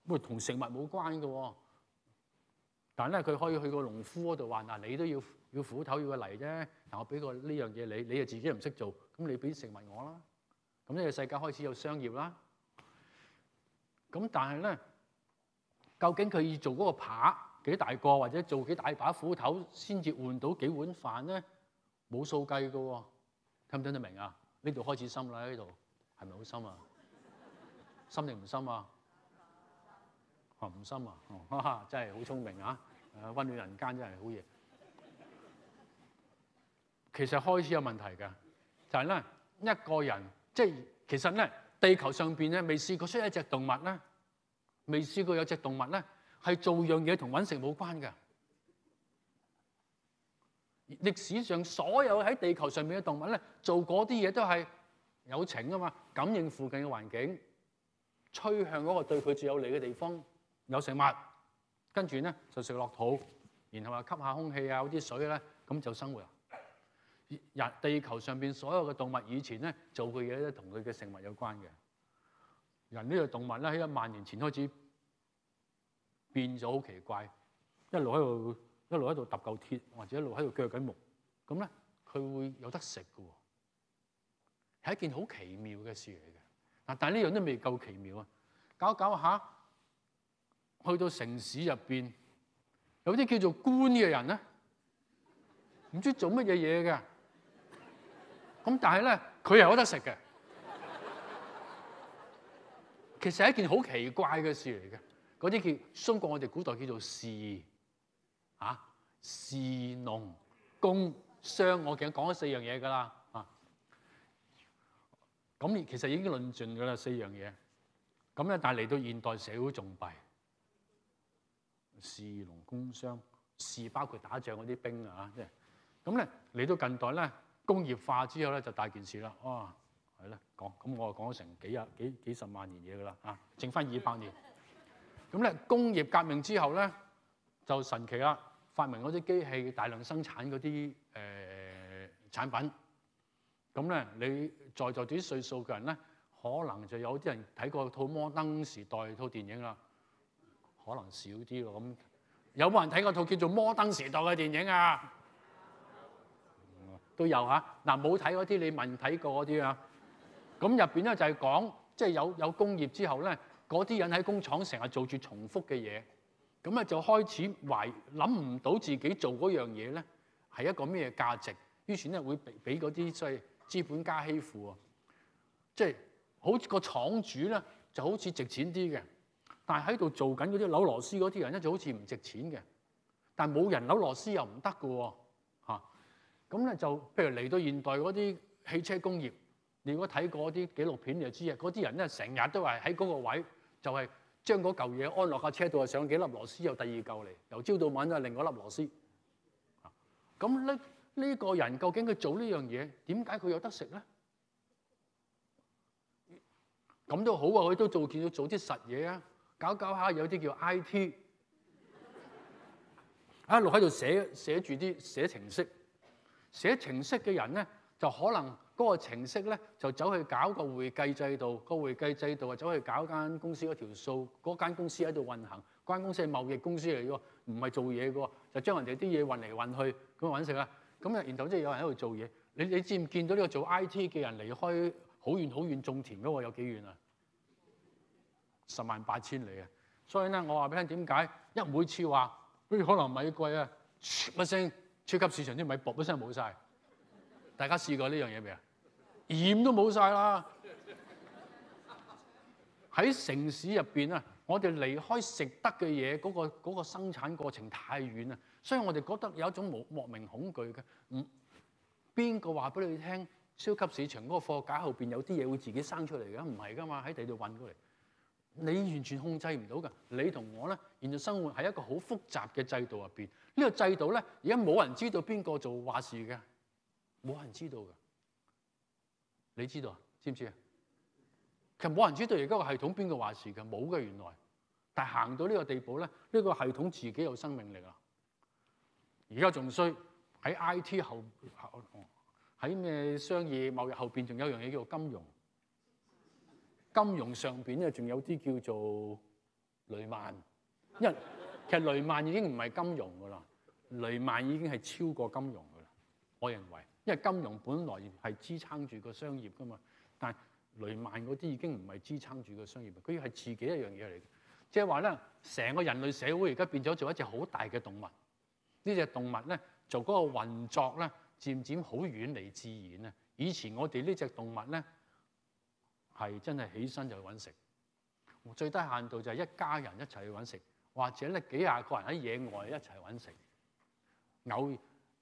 喂，同食物冇關嘅喎。但係咧，佢可以去個農夫嗰度話：嗱，你都要要斧頭要個泥啫。嗱，我俾個呢樣嘢你，你又自己唔識做，咁你俾食物我啦。咁呢個世界開始有商業啦。咁但係咧，究竟佢要做嗰個扒幾大個，或者做幾大把斧頭先至換到幾碗飯咧？冇數計㗎喎，聽唔聽得明啊？呢度開始深啦，呢度係咪好深啊？深定唔深啊？唔深啊！哦哈哈，真係好聰明啊！誒，溫暖人間真係好嘢。其實開始有問題㗎，就係咧一個人，即係其實咧地球上邊咧未試過出一隻動物咧，未試過有隻動物咧係做樣嘢同揾食冇關㗎。歷史上所有喺地球上面嘅動物咧，做嗰啲嘢都係有情啊嘛，感應附近嘅環境，吹向嗰個對佢最有利嘅地方。有食物，跟住咧就食落肚，然後啊吸下空氣啊，嗰啲水咧，咁就生活。人地球上邊所有嘅動物以前咧做嘅嘢咧，同佢嘅食物有關嘅。人呢個動物咧喺一萬年前開始變咗好奇怪，一路喺度一路喺度揼嚿鐵，或者一路喺度鋸緊木。咁咧佢會有得食嘅喎，係一件好奇妙嘅事嚟嘅。嗱，但係呢樣都未夠奇妙啊！搞搞下，去到城市入邊，有啲叫做官嘅人咧，唔知做乜嘢嘢嘅。咁但係咧，佢又有得食嘅。其實係一件好奇怪嘅事嚟嘅。嗰啲叫中國我哋古代叫做士，啊士農工商，我其實講咗四樣嘢㗎啦。啊，咁其實已經論盡㗎啦，四樣嘢。咁咧，但係嚟到現代社會仲弊，士農工商，士包括打仗嗰啲兵啊，即係咁咧嚟到近代咧。工業化之後咧就大件事啦，哇，係啦，讲咁我講咗成幾廿几几十萬年嘢噶啦，啊，剩翻二百年。咁咧工業革命之後咧就神奇啦，發明嗰啲機器大量生產嗰啲誒產品。咁咧你在座啲歲數嘅人咧，可能就有啲人睇過套摩登時代套電影啦，可能少啲咯。咁有冇人睇過套叫做摩登時代嘅電影啊？都有嚇，嗱冇睇嗰啲，你問睇過嗰啲啊。咁入邊咧就係講，即係有有工業之後咧，嗰啲人喺工廠成日做住重複嘅嘢，咁咧就開始懷諗唔到自己做嗰樣嘢咧係一個咩價值，於是咧會俾俾嗰啲即係資本家欺負啊。即係好個廠主咧就好似值錢啲嘅，但係喺度做緊嗰啲扭螺絲嗰啲人咧就好似唔值錢嘅，但係冇人扭螺絲又唔得㗎喎。咁咧就譬如嚟到現代嗰啲汽車工業，你如果睇過啲紀錄片你就知啊，嗰啲人咧成日都係喺嗰個位，就係將嗰嚿嘢安落架車度，上幾粒螺絲，又第二嚿嚟，由朝到晚都係另外一粒螺絲。咁呢呢個人究竟佢做呢樣嘢，點解佢有得食咧？咁都好啊，佢都做見到做啲實嘢啊，搞搞下有啲叫 IT，一路喺度寫寫住啲寫程式。寫程式嘅人咧，就可能嗰個程式咧，就走去搞個會計制度，個會計制度啊，走去搞間公司嗰條數，嗰間公司喺度運行，嗰間公司係貿易公司嚟嘅喎，唔係做嘢嘅喎，就將人哋啲嘢運嚟運去咁揾食啊。咁啊，然後即係有人喺度做嘢。你你知唔見到呢個做 I T 嘅人離開好遠好遠種田嗰個有幾遠啊？十萬八千里啊！所以咧，我話俾你聽點解一每次話，譬如可能米貴啊，一聲。超級市場啲米薄一聲冇晒，大家試過呢樣嘢未啊？鹽都冇晒啦！喺城市入邊啊，我哋離開食得嘅嘢嗰個嗰個生產過程太遠啦，所以我哋覺得有一種莫莫名恐懼嘅。唔邊個話俾你聽？超級市場嗰個貨架後邊有啲嘢會自己生出嚟嘅？唔係噶嘛，喺地度運過嚟，你完全控制唔到㗎。你同我咧，現在生活喺一個好複雜嘅制度入邊。呢個制度咧，而家冇人知道邊個做話事嘅，冇人知道嘅。你知道啊？知唔知啊？其實冇人知道而家個系統邊個話事嘅，冇嘅原來。但係行到呢個地步咧，呢個系統自己有生命力啊！而家仲衰喺 I T 後，喺咩商業貿易後邊，仲有一樣嘢叫做金融。金融上邊咧，仲有啲叫做雷曼，因為其實雷曼已經唔係金融噶啦，雷曼已經係超過金融噶啦。我認為，因為金融本來係支撐住個商業噶嘛，但係雷曼嗰啲已經唔係支撐住個商業，佢係自己一樣嘢嚟嘅。即係話咧，成個人類社會而家變咗做一隻好大嘅動物。呢隻動物咧，做嗰個運作咧，漸漸好遠離自然啊！以前我哋呢隻動物咧，係真係起身就去揾食，最低限度就係一家人一齊去揾食。或者咧幾廿個人喺野外一齊揾食，偶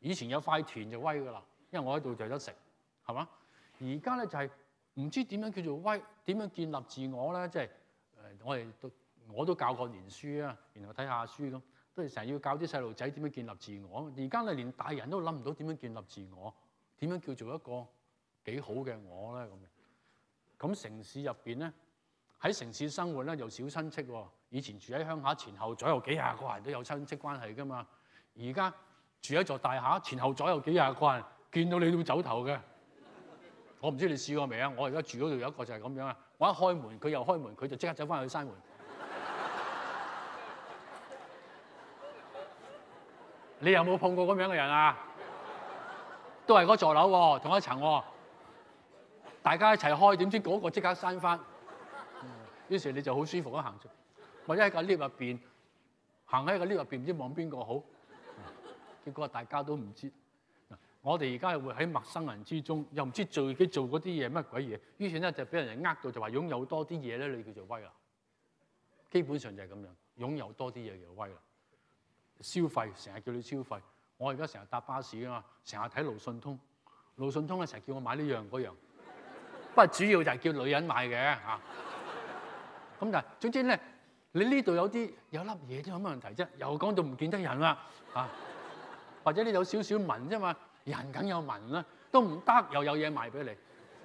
以前有塊田就威噶啦，因為我喺度就有得食，係嘛？而家咧就係唔知點樣叫做威，點樣建立自我咧？即係誒，我哋都我都教過年書啊，然後睇下書咁，都係成日要教啲細路仔點樣建立自我。而家咧連大人都諗唔到點樣建立自我，點樣叫做一個幾好嘅我咧？咁樣咁城市入邊咧，喺城市生活咧又少親戚喎。以前住喺鄉下，前後左右幾廿個人都有親戚關係噶嘛。而家住喺座大廈，前後左右幾廿個人，見到你都會走頭嘅。我唔知你試過未啊？我而家住嗰度有一個就係咁樣啊！我一開門，佢又開門，佢就即刻走翻去閂門。你有冇碰過咁樣嘅人啊？都係嗰座樓喎，同一層喎。大家一齊開，點知嗰個即刻閂翻。於是你就好舒服咁行出，或者喺個 lift 入邊行喺個 lift 入邊，唔知望邊個好。結果大家都唔知。我哋而家係會喺陌生人之中，又唔知做自己做嗰啲嘢乜鬼嘢。於是咧就俾人哋呃到，就話擁有多啲嘢咧，你叫做威啦。基本上就係咁樣，擁有多啲嘢叫威啦。消費成日叫你消費，我而家成日搭巴士啊嘛，成日睇路信通，路信通咧成日叫我買呢樣嗰樣，不過主要就係叫女人買嘅嚇。咁但係總之咧，你呢度有啲有粒嘢都有乜問題啫？又講到唔見得人啦嚇，或者你有少少紋啫嘛，人梗有紋啦，都唔得又有嘢賣俾你。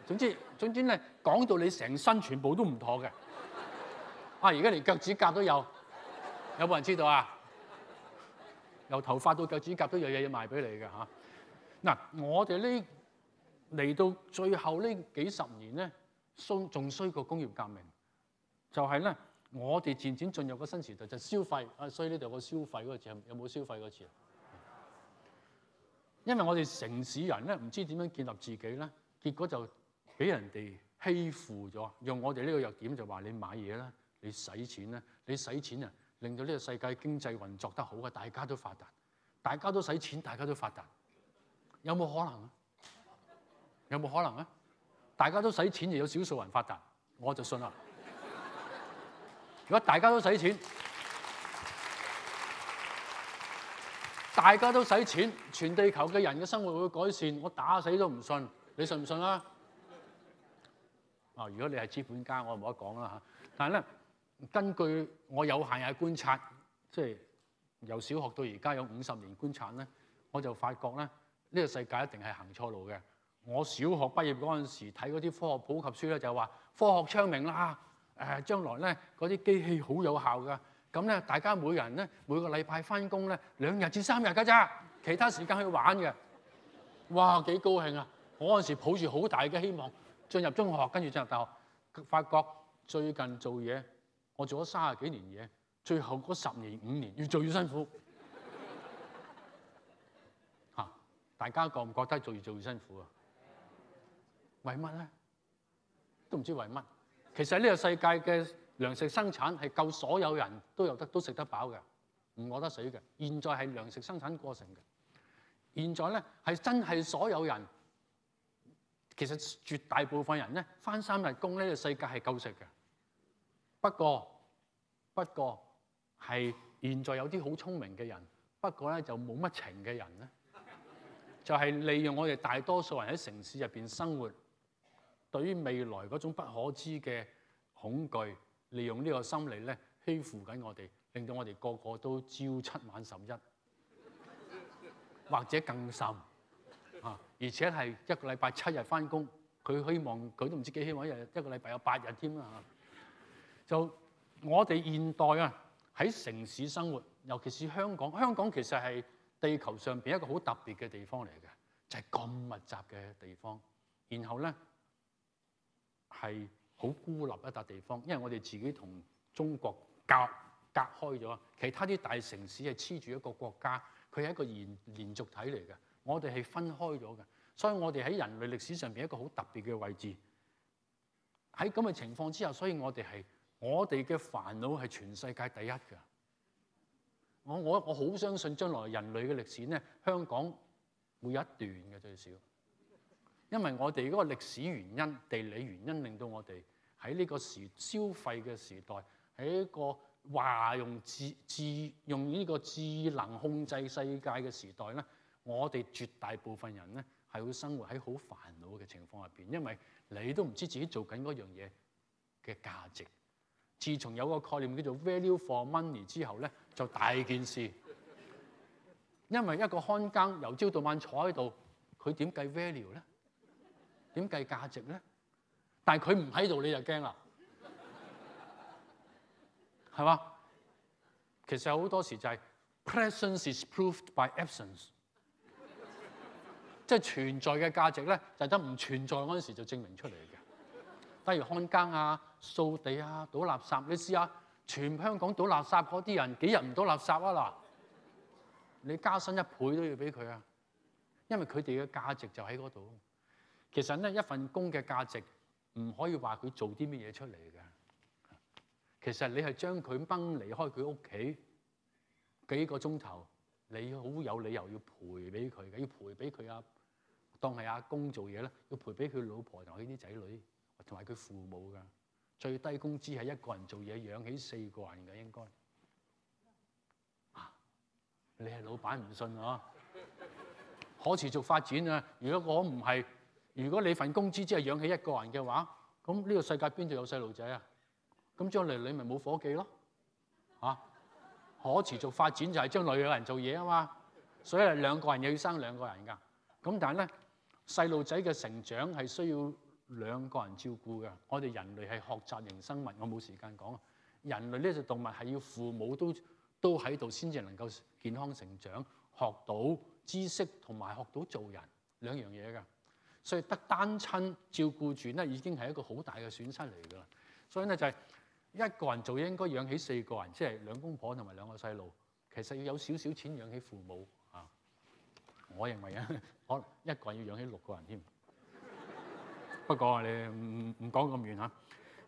總之總之咧，講到你成身全部都唔妥嘅。啊！而家連腳趾甲都有，有冇人知道啊？由頭髮到腳趾甲都有嘢賣俾你嘅嚇。嗱、我哋呢嚟到最後呢幾十年咧，衰仲衰過工業革命，就係、咧，我哋漸漸進入個新時代，就消費啊。所以呢度個消費嗰個字有冇消費嗰個字啊？因為我哋城市人咧唔知點樣建立自己咧，結果就俾人哋欺負咗，用我哋呢個弱點就話你買嘢啦，你使錢啦，你使錢啊！令到呢個世界經濟運作得好嘅，大家都發達，大家都使錢，大家都發達，有冇可能啊？有冇可能啊？大家都使錢，而有少數人發達，我就信啦。如果大家都使錢，大家都使錢，全地球嘅人嘅生活會改善，我打死都唔信。你信唔信啊？啊！如果你係資本家，我冇得講啦嚇。但係咧。根據我有限嘅觀察，即係由小學到而家有五十年觀察咧，我就發覺咧，呢個世界一定係行錯路嘅。我小學畢業嗰陣時睇嗰啲科學普及書咧，就話科學昌明啦，誒將來咧嗰啲機器好有效㗎。咁咧大家每人咧每個禮拜翻工咧兩日至三日㗎咋，其他時間去玩嘅。哇幾高興啊！我嗰陣時抱住好大嘅希望進入中學，跟住進入大學，發覺最近做嘢。我做咗三十幾年嘢，最後嗰十年五年越做越辛苦 <laughs> 嚇。大家覺唔覺得做越做越辛苦啊？為乜咧？都唔知為乜。其實呢個世界嘅糧食生產係夠所有人都有得都食得飽嘅，唔餓得死嘅。現在係糧食生產過程嘅。現在咧係真係所有人，其實絕大部分人咧翻三日工，呢個世界係夠食嘅。不過，不過係現在有啲好聰明嘅人，不過咧就冇乜情嘅人咧，就係利用我哋大多數人喺城市入邊生活，對於未來嗰種不可知嘅恐懼，利用呢個心理咧欺負緊我哋，令到我哋個個都朝七晚十一，或者更甚啊！而且係一個禮拜七日返工，佢希望佢都唔知幾希望一日一個禮拜有八日添啊！就我哋現代啊，喺城市生活，尤其是香港。香港其實係地球上邊一個好特別嘅地方嚟嘅，就係咁密集嘅地方。然後咧係好孤立一笪地方，因為我哋自己同中國隔隔開咗，其他啲大城市係黐住一個國家，佢係一個連連續體嚟嘅。我哋係分開咗嘅，所以我哋喺人類歷史上邊一個好特別嘅位置。喺咁嘅情況之下，所以我哋係。我哋嘅煩惱係全世界第一㗎。我我我好相信將來人類嘅歷史咧，香港會有一段嘅最少。因為我哋嗰個歷史原因、地理原因，令到我哋喺呢個時消費嘅時代，喺一個話用智智用呢個智能控制世界嘅時代咧，我哋絕大部分人咧係會生活喺好煩惱嘅情況入邊，因為你都唔知自己做緊嗰樣嘢嘅價值。自從有個概念叫做 value for money 之後咧，就大件事。因為一個看更由朝到晚坐喺度，佢點計 value 咧？點計價值咧？但係佢唔喺度你就驚啦，係嘛？其實好多時就係 presence is proved by absence，即係存在嘅價值咧，就得唔存在嗰陣時就證明出嚟嘅。例如看更啊、掃地啊、倒垃圾，你試下全香港倒垃圾嗰啲人幾日唔倒垃圾啊嗱？你加薪一倍都要俾佢啊，因為佢哋嘅價值就喺嗰度。其實咧，一份工嘅價值唔可以話佢做啲乜嘢出嚟嘅。其實你係將佢掹離開佢屋企幾個鐘頭，你好有理由要賠俾佢嘅，要賠俾佢啊，當係阿公做嘢咧，要賠俾佢老婆同佢啲仔女同埋佢父母㗎。最低工資係一個人做嘢養起四個人嘅應該。你係老闆唔信啊？可持續發展啊！如果我唔係，如果你份工資只係養起一個人嘅話，咁呢個世界邊度有細路仔啊？咁將來你咪冇伙計咯？嚇！可持續發展就係將來有人做嘢啊嘛，所以兩個人又要生兩個人㗎。咁但係咧，細路仔嘅成長係需要兩個人照顧嘅。我哋人類係學習型生物，我冇時間講。人類呢隻動物係要父母都都喺度先至能夠健康成長，學到知識同埋學到做人兩樣嘢㗎。所以得單親照顧住咧，已經係一個好大嘅損失嚟㗎啦。所以咧就係一個人做嘢應該養起四個人，即係兩公婆同埋兩個細路。其實要有少少錢養起父母啊。我認為啊，<laughs> 可能一個人要養起六個人添。不過你唔唔講咁遠嚇。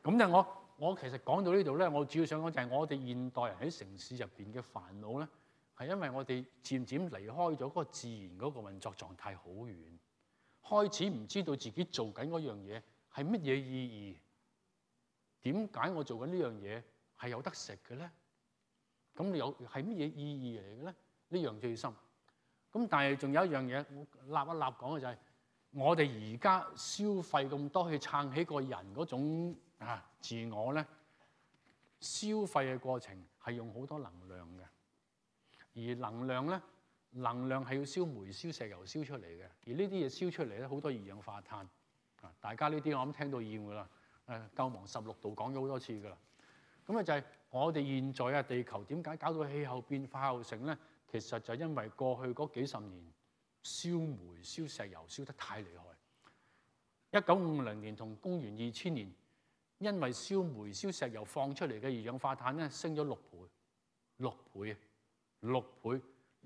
咁就我。我其實講到呢度咧，我主要想講就係我哋現代人喺城市入邊嘅煩惱咧，係因為我哋漸漸離開咗嗰個自然嗰個運作狀態好遠，開始唔知道自己做緊嗰樣嘢係乜嘢意義，點解我做緊呢樣嘢係有得食嘅咧？咁你有係乜嘢意義嚟嘅咧？呢樣最深。咁但係仲有一樣嘢，我立一立講嘅就係，我哋而家消費咁多去撐起個人嗰種。啊！自我咧消費嘅過程係用好多能量嘅，而能量咧能量係要燒煤、燒石油燒出嚟嘅，而呢啲嘢燒出嚟咧好多二氧化碳啊！大家呢啲我諗聽到厭㗎啦，誒救亡十六度講咗好多次㗎啦。咁啊就係我哋現在啊地球點解搞到氣候變化後成咧？其實就因為過去嗰幾十年燒煤、燒石油燒得太厲害。一九五零年同公元二千年。因為燒煤、燒石油放出嚟嘅二氧化碳咧，升咗六倍，六倍，六倍。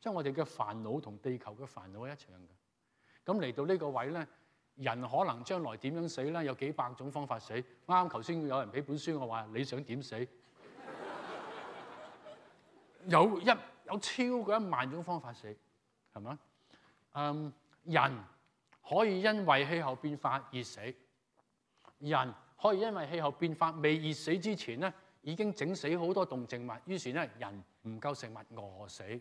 即係我哋嘅煩惱同地球嘅煩惱一樣嘅。咁嚟到呢個位咧，人可能將來點樣死咧？有幾百種方法死。啱啱頭先有人俾本書我話，你想點死？<laughs> 有一有超過一萬種方法死，係咪？嗯，人可以因為氣候變化而死，人。可以因為氣候變化未熱死之前咧，已經整死好多動植物，於是咧人唔夠食物餓死。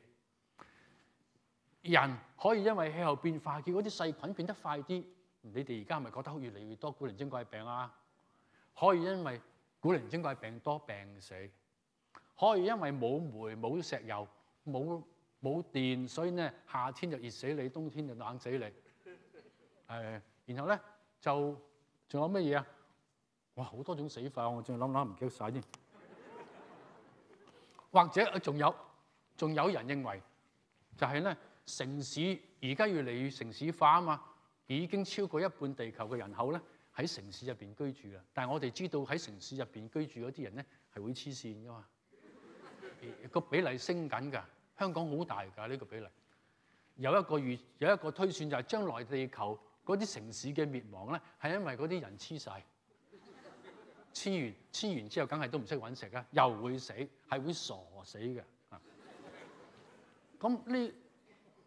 人可以因為氣候變化，結果啲細菌變得快啲。你哋而家咪覺得越嚟越多古靈精怪病啊？可以因為古靈精怪病多病死。可以因為冇煤冇石油冇冇電，所以咧夏天就熱死你，冬天就冷死你。誒，然後咧就仲有乜嘢啊？哇！好多種死法，我仲諗諗唔記得晒添。或者仲有仲有人認為就係咧，城市而家越嚟越城市化啊嘛，已經超過一半地球嘅人口咧喺城市入邊居住啦。但係我哋知道喺城市入邊居住嗰啲人咧係會黐線噶嘛，<laughs> 個比例升緊㗎。香港好大㗎呢個比例。有一個預有一個推算就係將來地球嗰啲城市嘅滅亡咧係因為嗰啲人黐晒。黐完黐完之後，梗係都唔識揾食啊！又會死，係會傻死嘅。咁呢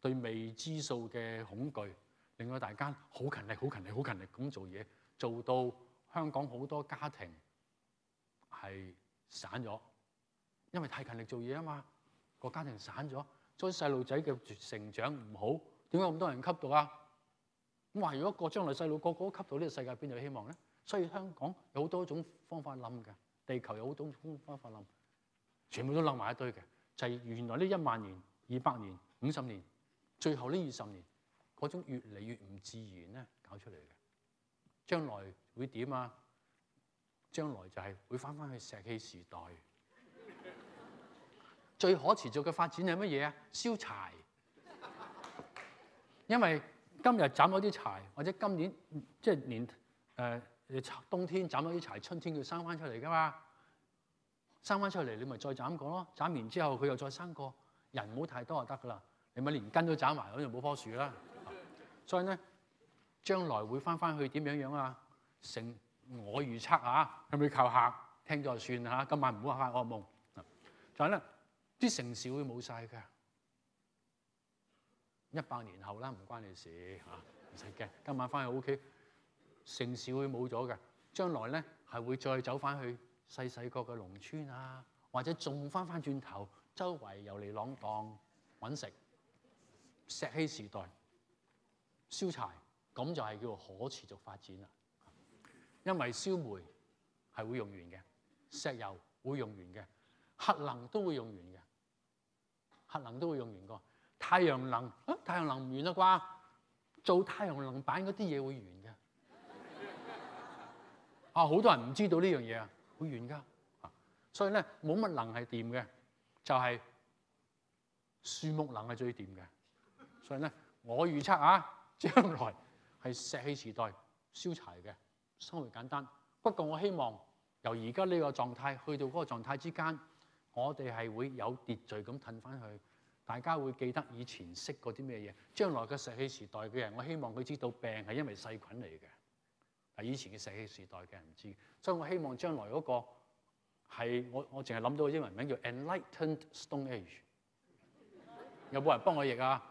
對未知數嘅恐懼，令到大家好勤力、好勤力、好勤力咁做嘢，做到香港好多家庭係散咗，因為太勤力做嘢啊嘛，個家庭散咗，所以細路仔嘅成長唔好，點解咁多人吸毒啊？咁話如果個將來細路個個都吸到呢個世界，邊度有希望咧？所以香港有好多種方法冧嘅，地球有好多種方法冧，全部都冧埋一堆嘅，就係、原來呢一萬年、二百年、五十年，最後呢二十年嗰種越嚟越唔自然咧搞出嚟嘅。將來會點啊？將來就係會翻返去石器時代。最可持續嘅發展係乜嘢啊？燒柴，因為今日斬咗啲柴，或者今年即係年誒、冬天斬咗啲柴，春天佢生翻出嚟噶嘛，生翻出嚟你咪再斬過咯，斬完之後佢又再生過，人唔好太多就得噶啦，你咪連根都斬埋，咁就冇棵樹啦。所以咧，將來會翻翻去點樣樣啊？成我預測啊，係咪靠客聽咗就算嚇？今晚唔好發惡夢。就係咧，啲城市會冇晒嘅。一百年後啦，唔關你事嚇，唔使驚。今晚翻去 O K，城市會冇咗嘅。將來咧係會再走翻去細細個嘅農村啊，或者仲翻翻轉頭，周圍遊嚟浪蕩揾食。石器時代燒柴，咁就係叫做可持續發展啦。因為燒煤係會用完嘅，石油會用完嘅，核能都會用完嘅，核能都會用完個。太陽能啊，太陽能唔完啦啩？做太陽能板嗰啲嘢會完嘅。啊，好多人唔知道呢樣嘢啊，會完㗎。啊，所以咧冇乜能係掂嘅，就係、樹木能係最掂嘅。所以咧，我預測啊，<laughs> 將來係石器時代燒柴嘅，生活簡單。不過我希望由而家呢個狀態去到嗰個狀態之間，我哋係會有秩序咁褪翻去。大家會記得以前識過啲咩嘢？將來嘅石器時代嘅人，我希望佢知道病係因為細菌嚟嘅。係以前嘅石器時代嘅人唔知，所以我希望將來嗰個係我我淨係諗到個英文名叫 Enlightened Stone Age。有冇人幫我譯啊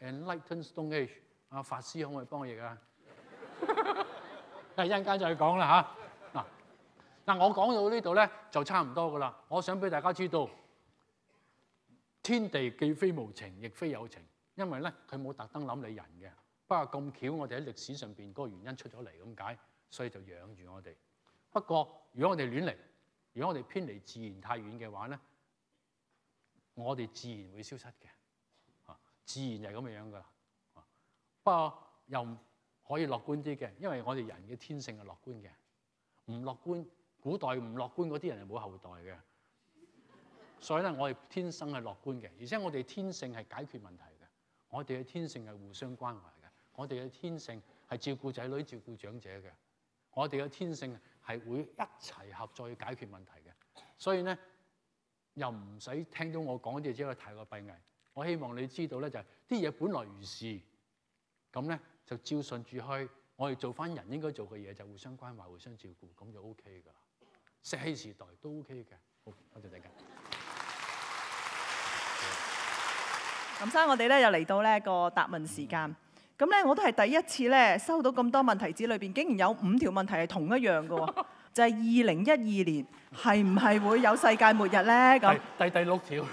？Enlightened Stone Age，啊法師可唔可以幫我譯啊？<laughs> 一陣間再講啦嚇。嗱嗱，我講到呢度咧就差唔多噶啦。我想俾大家知道。天地既非無情，亦非有情，因為咧佢冇特登諗你人嘅。不過咁巧，我哋喺歷史上邊嗰個原因出咗嚟咁解，所以就養住我哋。不過如果我哋亂嚟，如果我哋偏離自然太遠嘅話咧，我哋自然會消失嘅。自然就係咁嘅樣噶啦。不過又可以樂觀啲嘅，因為我哋人嘅天性係樂觀嘅。唔樂觀，古代唔樂觀嗰啲人係冇後代嘅。所以咧，我哋天生係樂觀嘅，而且我哋天性係解決問題嘅。我哋嘅天性係互相關懷嘅，我哋嘅天性係照顧仔女、照顧長者嘅。我哋嘅天性係會一齊合作去解決問題嘅。所以咧，又唔使聽到我講啲嘢之後太過閉翳。我希望你知道咧，就係啲嘢本來如是，咁咧就照順住去。我哋做翻人應該做嘅嘢，就互相關懷、互相照顧，咁就 O K 噶啦。石器時代都 O K 嘅。好，多謝大家。林生，我哋咧又嚟到呢個答問時間。咁咧，我都係第一次咧收到咁多問題紙裏邊，竟然有五條問題係同一樣嘅喎，<laughs> 就係二零一二年係唔係會有世界末日咧？咁第第六條。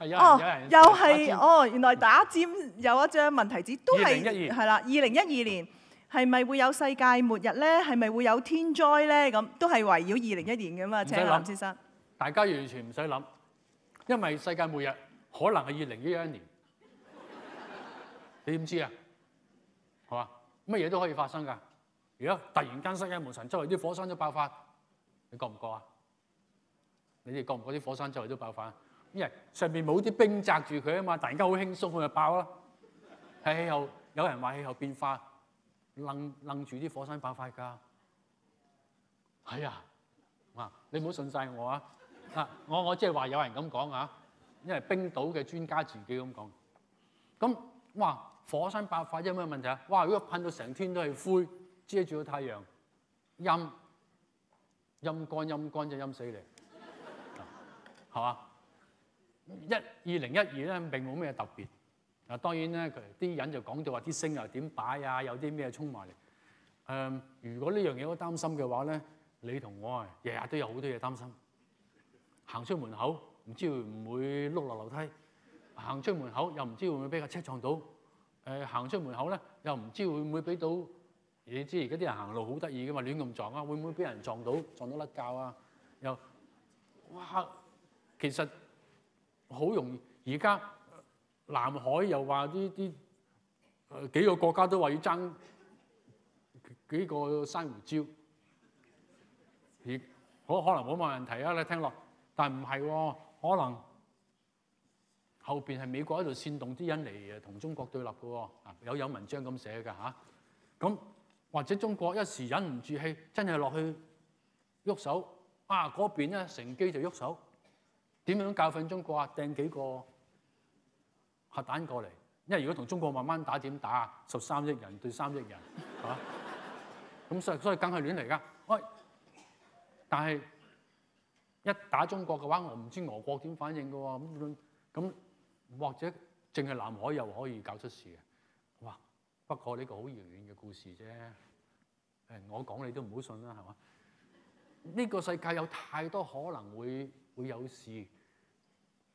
哦又係哦，原來打尖有一張問題紙，都係2012係啦，二零一二年係咪會有世界末日咧？係咪會有天災咧？咁都係圍繞二零一二年嘅嘛？請諗林先生。大家完全唔使諗，因為世界末日可能係二零一一年，你點知啊？係嘛？乜嘢都可以發生㗎。如果突然間世界無神，周圍啲火山都爆發，你覺唔覺啊？你哋覺唔覺啲火山周圍都爆發？因為上面冇啲冰擲住佢啊嘛，突然間好輕鬆，佢就爆啦。係氣候，有人話氣候變化楞楞住啲火山爆發㗎。係啊，啊你唔好信晒我啊！啊，我我即係話有人咁講啊，因為冰島嘅專家自己咁講。咁哇，火山爆發有咩問題啊？哇！如果噴到成天都係灰，遮住個太陽，陰陰乾陰乾就陰死你，係嘛？一二零一二咧並冇咩特別。嗱當然咧，佢啲人就講到話啲星又點擺啊，有啲咩衝埋嚟。誒、如果呢樣嘢都擔心嘅話咧，你同我啊，日日都有好多嘢擔心。行出門口唔知會唔會碌落樓梯，行出門口又唔知會唔會俾架車撞到。誒、行出門口咧又唔知會唔會俾到，你知而家啲人行路好得意嘅嘛，亂咁撞啊，會唔會俾人撞到撞到甩臼啊？又哇，其實好容易。而家南海又話啲啲誒幾個國家都話要爭幾個珊瑚礁，而可可能冇乜問題啊！你聽落，但唔係喎，可能後邊係美國喺度煽動啲人嚟誒同中國對立嘅喎，啊有有文章咁寫㗎嚇。咁、或者中國一時忍唔住氣，真係落去喐手，啊嗰邊咧乘機就喐手，點樣教訓中國啊？掟幾個核彈過嚟，因為如果同中國慢慢打點打？十三億人對三億人 <laughs> 嚇，咁、所以所以梗係亂嚟㗎。喂，但係一打中國嘅話，我唔知俄國點反應㗎喎。咁咁或者淨係南海又可以搞出事嘅。哇！不過呢個好遙遠嘅故事啫。誒，我講你都唔好信啦，係嘛？呢、個世界有太多可能會會有事，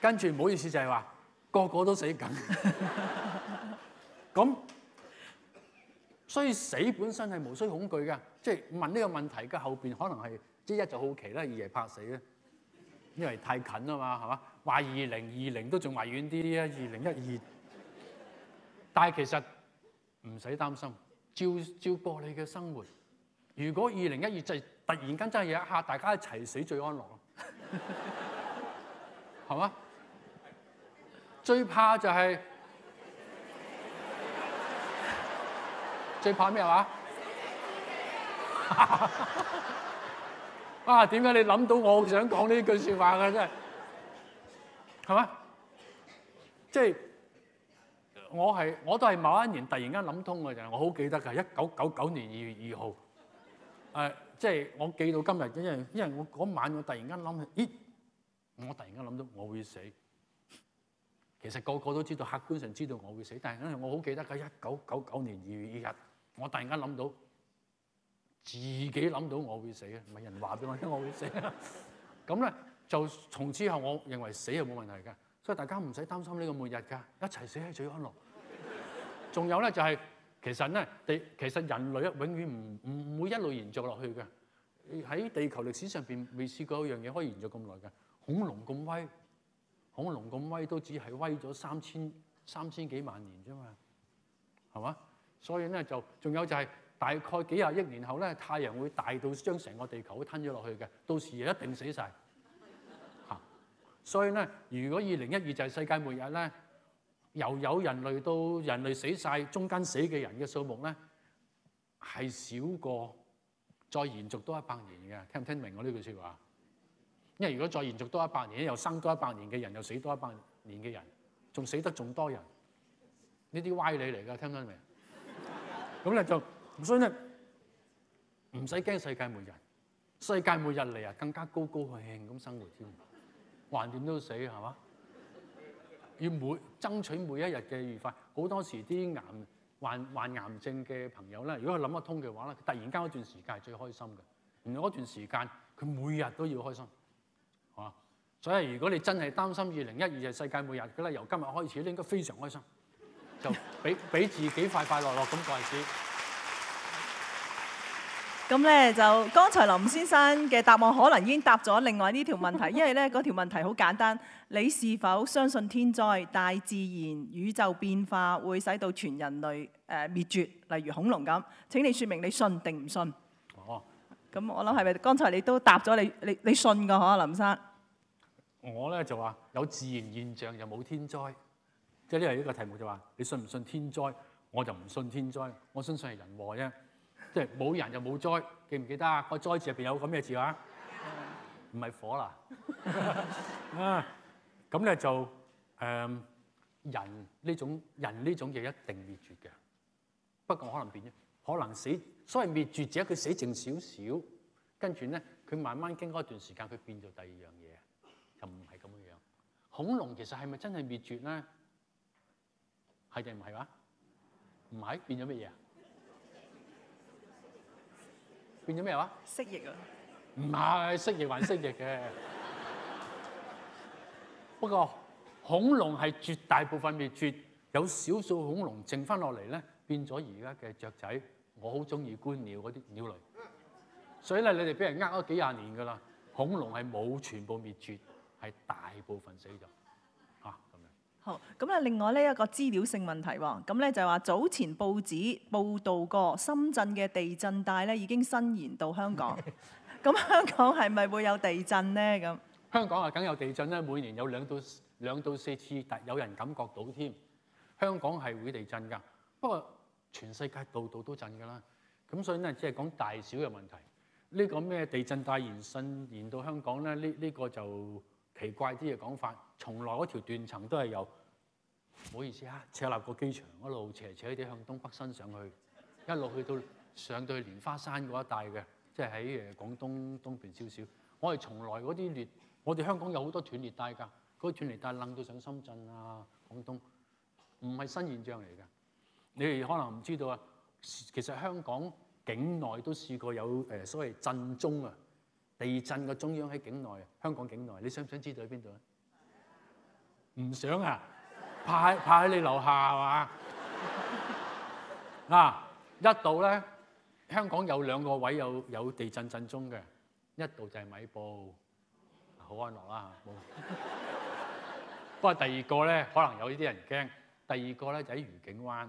跟住唔好意思就係話個個都死緊，咁所以死本身係無需恐懼嘅。即係問呢個問題嘅後邊可能係即一就好奇啦，二係怕死啦，因為太近啊嘛，係嘛？話二零二零都仲話遠啲啊，二零一二，但係其實唔使擔心，照照過你嘅生活。如果二零一二就係突然間真係有一下大家一齊死最安樂咯，係嘛？最怕就係、最怕咩話？<laughs> 啊！點解你諗到我想講呢句説話嘅真係係嘛？即係我係我都係某一年突然間諗通嘅就係我好記得㗎，一九九九年二月二號誒，即係我記到今日，因為因為我嗰晚我突然間諗起，咦！我突然間諗到我會死。其實個個都知道，客觀上知道我會死，但係我好記得㗎，一九九九年二月二日，我突然間諗到自己諗到我會死啊，唔係人話俾我聽我會死啊。<laughs> 咁咧就從此後，我認為死係冇問題㗎，所以大家唔使擔心呢個末日㗎，一齊死係最安樂。仲有咧就係、其實咧地其實人類啊永遠唔唔唔會一路延續落去嘅。喺地球歷史上邊未試過一樣嘢可以延續咁耐嘅，恐龍咁威。恐龍咁威都只係威咗三千三千幾萬年啫嘛，係嘛？所以咧就仲有就係大概幾廿億年後咧，太陽會大到將成個地球都吞咗落去嘅，到時一定死晒。嚇！所以咧，如果二零一二就係世界末日咧，由有人類到人類死晒，中間死嘅人嘅數目咧係少過再延續多一百年嘅，聽唔聽明我呢句説話？因為如果再延續多一百年，又生多一百年嘅人，又死多一百年嘅人，仲死得仲多人，呢啲歪理嚟㗎，聽得明？咁咧就，所以咧唔使驚世界末日，世界末日嚟啊，更加高高興興咁生活添，橫掂都死係嘛？要每爭取每一日嘅愉快，好多時啲癌患患癌症嘅朋友咧，如果佢諗得通嘅話咧，突然間嗰段時間係最開心嘅，然後嗰段時間佢每日都要開心。所以如果你真係擔心二零一二係世界末日嘅咧，由今日開始，你應該非常開心，就俾 <laughs> 俾自己快快樂樂咁過日子。咁咧就剛才林先生嘅答案可能已經答咗另外呢條問題，因為咧嗰條問題好簡單，你是否相信天災、大自然、宇宙變化會使到全人類誒滅絕，例如恐龍咁？請你説明你信定唔信？哦，咁我諗係咪剛才你都答咗你你你信㗎嗬，林生？我咧就話有自然現象又冇天災，即係呢個呢個題目就話你信唔信天災？我就唔信天災，我相信係人禍啫。即係冇人就冇災，記唔記得啊？個災字入邊有咁嘅字啊？唔係火啦。啊，咁咧就誒、人呢種人呢種嘢一定滅絕嘅，不過可能變咗，可能死。所謂滅絕者，佢死剩少少，跟住咧佢慢慢經過一段時間，佢變做第二樣嘢，就唔係咁樣樣。恐龍其實係咪真係滅絕咧？係定唔係話？唔係，變咗乜嘢啊？變咗咩話？蜥蜴啊！唔係蜥蜴還蜥蜴嘅，不過恐龍係絕大部分滅絕，有少數恐龍剩翻落嚟咧，變咗而家嘅雀仔。我好中意觀鳥嗰啲鳥類，所以咧你哋俾人呃咗幾廿年㗎啦。恐龍係冇全部滅絕，係大部分死咗啊咁樣。好，咁咧另外呢一個資料性問題喎，咁咧就係話早前報紙報導過深圳嘅地震帶咧已經伸延到香港，<laughs> 咁香港係咪會有地震咧？咁香港啊，梗有地震啦，每年有兩到兩到四次，但有人感覺到添。香港係會地震㗎，不過全世界度度都震㗎啦。咁所以咧，只係講大小嘅問題。呢、個咩地震帶延伸延到香港咧？呢、呢個就奇怪啲嘅講法。從來嗰條斷層都係由唔好意思啊，赤鱲角機場一路斜斜地向東北伸上去，一路去到上到去蓮花山嗰一帶嘅，即係喺誒廣東東邊少少。我哋從來嗰啲裂，我哋香港有好多斷裂帶㗎，嗰啲斷裂帶楞到上深圳啊、廣東，唔係新現象嚟㗎。你哋可能唔知道啊，其實香港境內都試過有誒所謂震中啊，地震嘅中央喺境內，香港境內，你想唔想知道喺邊度咧？唔想啊，怕喺怕喺你樓下係嘛？<laughs> 啊，一度咧，香港有兩個位有有地震震中嘅，一度就係米埔，好安樂啦冇。不過第二個咧，可能有呢啲人驚。第二個咧就喺愉景灣。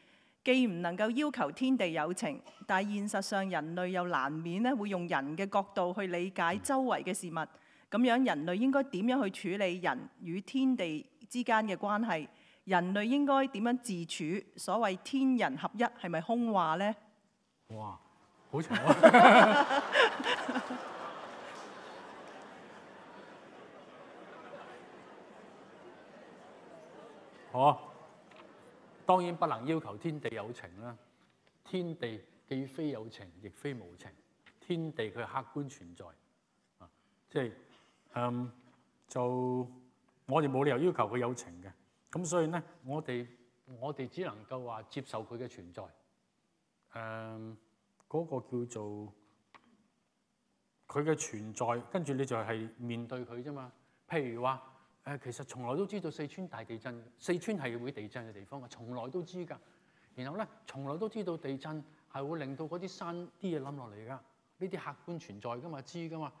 既唔能夠要求天地有情，但係現實上人類又難免咧會用人嘅角度去理解周圍嘅事物。咁樣人類應該點樣去處理人與天地之間嘅關係？人類應該點樣自處？所謂天人合一係咪空話呢？哇，好長啊！<laughs> <laughs> 好，當然不能要求天地有情啦。天地既非有情，亦非無情。天地佢客觀存在啊，即係嗯就我哋冇理由要求佢有情嘅。咁所以咧，我哋我哋只能夠話接受佢嘅存在。誒、嗰、個叫做佢嘅存在，跟住你就係面對佢啫嘛。譬如話誒、其實從來都知道四川大地震，四川係會地震嘅地方嘅，從來都知㗎。然後咧，從來都知道地震係會令到嗰啲山啲嘢冧落嚟㗎，呢啲客觀存在㗎嘛，知㗎嘛。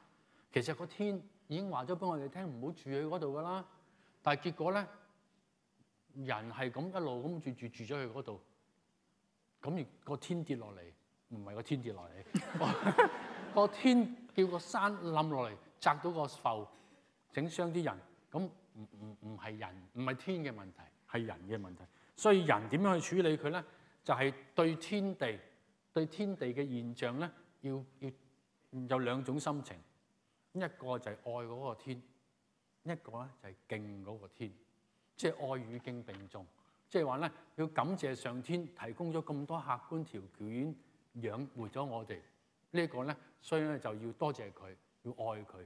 其實個天已經話咗俾我哋聽，唔好住喺嗰度㗎啦。但係結果咧，人係咁一路咁住住住咗去嗰度。咁而個天跌落嚟，唔係個天跌落嚟，<laughs> 個天叫個山冧落嚟，砸到個埠，整傷啲人。咁唔唔唔係人，唔係天嘅問題，係人嘅問題。所以人點樣去處理佢咧？就係、對天地、對天地嘅現象咧，要要有兩種心情。一個就係愛嗰個天，一個咧就係敬嗰個天，即係愛與敬並重，即係話咧要感謝上天提供咗咁多客觀條件養活咗我哋。呢個咧，所以咧就要多謝佢，要愛佢，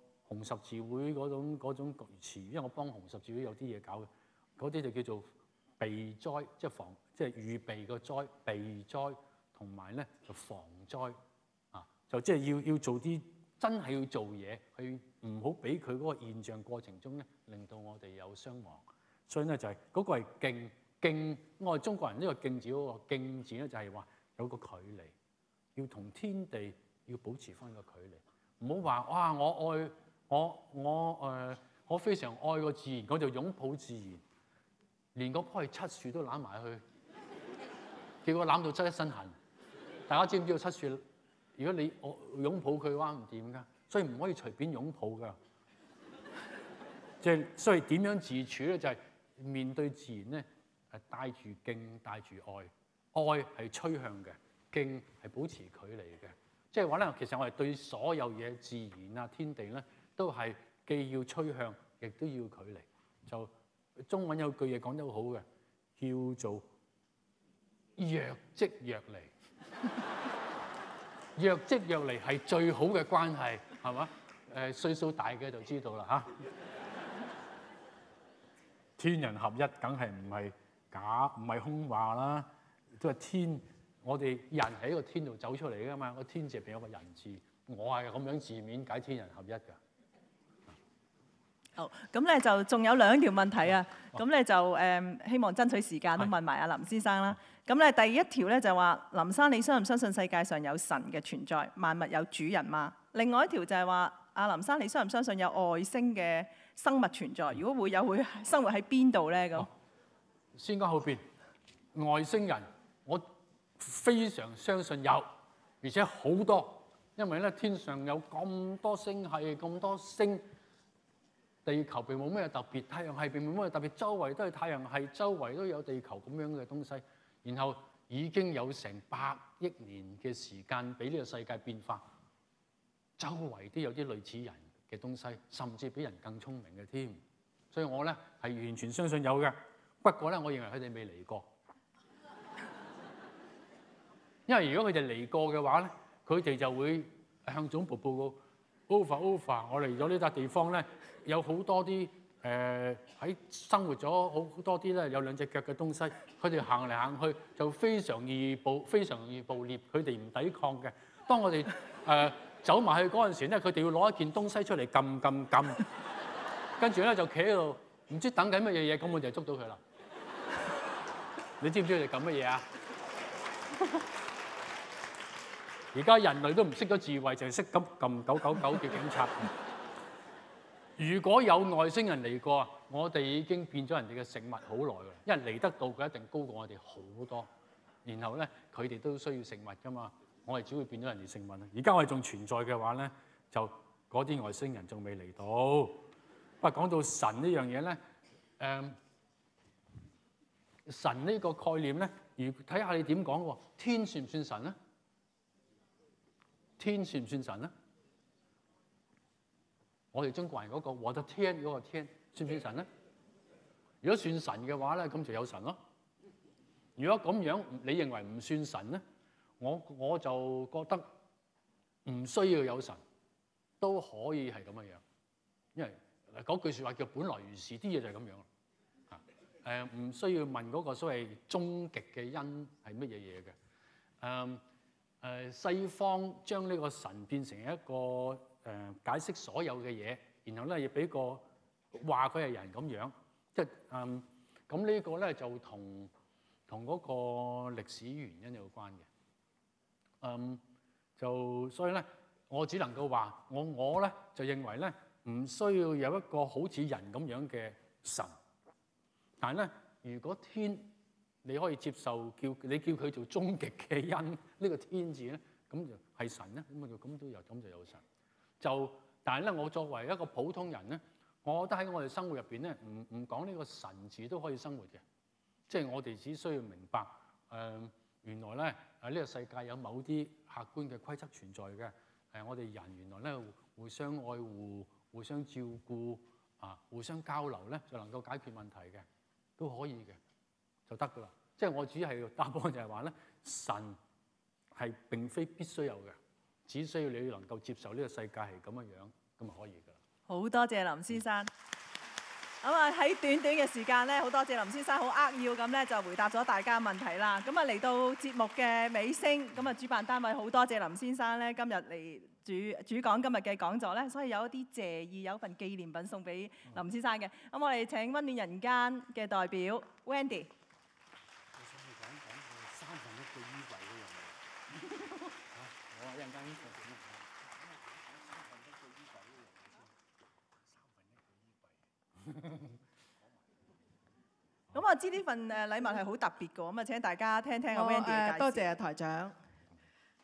紅十字會嗰種嗰種詞，因為我幫紅十字會有啲嘢搞嘅，嗰啲就叫做備災，即係防，即係預備個災，備災同埋咧就防災啊，就即係要要做啲真係要做嘢，去唔好俾佢嗰個現象過程中咧，令到我哋有傷亡。所以咧就係嗰個係敬敬，我哋中國人呢個敬字嗰個敬字咧就係話有個距離。要同天地要保持翻個距離，唔好話哇！我愛我我誒、我非常愛個自然，我就擁抱自然，連嗰棵係七樹都攬埋去，結果攬到出一身痕。大家知唔知道七樹？如果你我擁抱佢嘅話唔掂㗎，所以唔可以隨便擁抱㗎。<laughs> 即係所以點樣自處咧？就係、面對自然咧，係帶住敬，帶住愛，愛係趨向嘅。敬係保持距離嘅，即係話咧，其實我哋對所有嘢、自然啊、天地咧，都係既要趨向，亦都要距離。就中文有句嘢講得好好嘅，叫做若即若離。<laughs> 若即若離係最好嘅關係，係嘛？誒歲數大嘅就知道啦嚇。天人合一，梗係唔係假，唔係空話啦，都係天。我哋人喺個天度走出嚟噶嘛？個天字入邊有個人字，我係咁樣字面解天人合一㗎。好，咁咧就仲有兩條問題啊。咁咧就誒希望爭取時間都問埋阿林先生啦。咁咧第一條咧就話林生，你相唔相信世界上有神嘅存在，萬物有主人嘛？另外一條就係話阿林生，你相唔相信有外星嘅生物存在？如果會有，會生活喺邊度咧？咁先講後邊外星人，我。非常相信有，而且好多，因為咧天上有咁多星系，咁多星，地球並冇咩特別，太陽系並冇咩特別，周圍都係太陽系，周圍都有地球咁樣嘅東西，然後已經有成百億年嘅時間俾呢個世界變化，周圍都有啲類似人嘅東西，甚至比人更聰明嘅添，所以我咧係完全相信有嘅。不過咧，我認為佢哋未嚟過。因為如果佢哋嚟過嘅話咧，佢哋就會向總部報告 over over，我嚟咗呢笪地方咧，有好多啲誒喺生活咗好多啲咧有兩隻腳嘅東西，佢哋行嚟行去就非常易捕，非常易捕獵，佢哋唔抵抗嘅。當我哋誒、走埋去嗰陣時咧，佢哋要攞一件東西出嚟撳撳撳，跟住咧就企喺度唔知等緊乜嘢嘢，咁我就捉到佢啦。你知唔知佢哋撳乜嘢啊？而家人類都唔識咗智慧，就係識咁撳九九九嘅警察。如果有外星人嚟過，我哋已經變咗人哋嘅食物好耐啦，因為嚟得到佢一定高過我哋好多。然後咧，佢哋都需要食物㗎嘛，我哋只會變咗人哋食物啦。而家我哋仲存在嘅話咧，就嗰啲外星人仲未嚟到。不過講到神呢樣嘢咧，誒神呢個概念咧，如睇下你點講喎？天算唔算神咧？天算唔算神咧？我哋中國人嗰個我的天嗰個天算唔算神咧？如果算神嘅話咧，咁就有神咯。如果咁樣你認為唔算神咧，我我就覺得唔需要有神都可以係咁嘅樣，因為嗰句説話叫本來如是，啲嘢就係咁樣。嚇誒，唔需要問嗰個所謂終極嘅因係乜嘢嘢嘅。誒。誒西方將呢個神變成一個誒解釋所有嘅嘢，然後咧亦俾個話佢係人咁樣，即係嗯咁呢個咧就同同嗰個歷史原因有關嘅。嗯，就所以咧，我只能夠話我我咧就認為咧唔需要有一個好似人咁樣嘅神，但係咧，如果天你可以接受叫你叫佢做終極嘅恩，<laughs> 呢、個天字咧，咁就係神咧，咁啊就咁都有，咁就有神。就但係咧，我作為一個普通人咧，我覺得喺我哋生活入邊咧，唔唔講呢個神字都可以生活嘅，即係我哋只需要明白誒、原來咧喺呢個世界有某啲客觀嘅規則存在嘅。誒、我哋人原來咧互相愛護、互相照顧啊、互相交流咧，就能夠解決問題嘅，都可以嘅，就得噶啦。即係我只係答案就係話咧，神係並非必須有嘅，只需要你能夠接受呢個世界係咁樣樣，咁就可以噶啦。好多謝林先生。咁啊喺短短嘅時間咧，好多謝林先生好扼要咁咧就回答咗大家問題啦。咁啊嚟到節目嘅尾聲，咁啊主辦單位好多謝林先生咧今日嚟主主講今日嘅講座咧，所以有一啲謝意，有一份紀念品送俾林先生嘅。咁我哋請温暖人間嘅代表 Wendy。我想去講講三分一個衣櫃嗰樣嘢。我一陣間呢個點咁我知呢份誒禮物係好特別嘅，咁啊請大家聽聽阿我 Wendy 嘅介紹。誒多謝啊台長。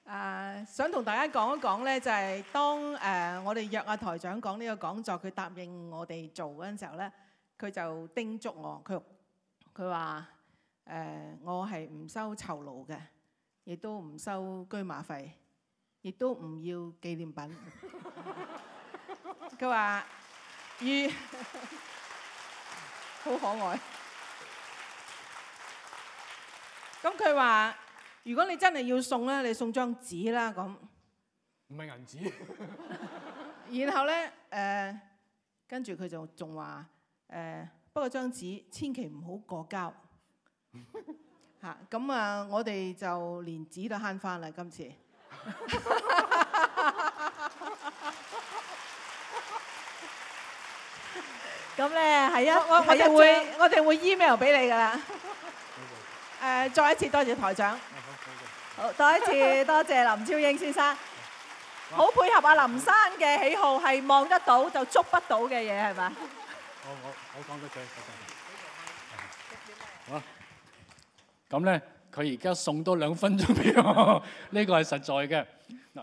誒、想同大家講一講咧，就係、當誒、我哋約阿台長講呢個講座，佢答應我哋做嗰陣時候咧，佢就叮囑我，佢佢話誒我係唔收酬勞嘅，亦都唔收居馬費，亦都唔要紀念品。佢話如 <laughs> 好可愛。咁佢話：如果你真係要送咧，你送張紙啦咁。唔係銀紙。然後咧誒，跟住佢就仲話誒，不過張紙千祈唔好過膠 <laughs> 嚇。咁啊，我哋就連紙都慳翻啦，今次。<laughs> 咁咧係一我我哋會我哋會 email 俾你噶啦。誒，再一次多謝台長。好，多一次 <laughs> 多謝林超英先生，好配合阿林生嘅喜好，係望得到就捉不到嘅嘢係咪？我我我講多句，好啊。咁咧，佢而家送多兩分鐘俾我，<laughs> 呢個係實在嘅。嗱，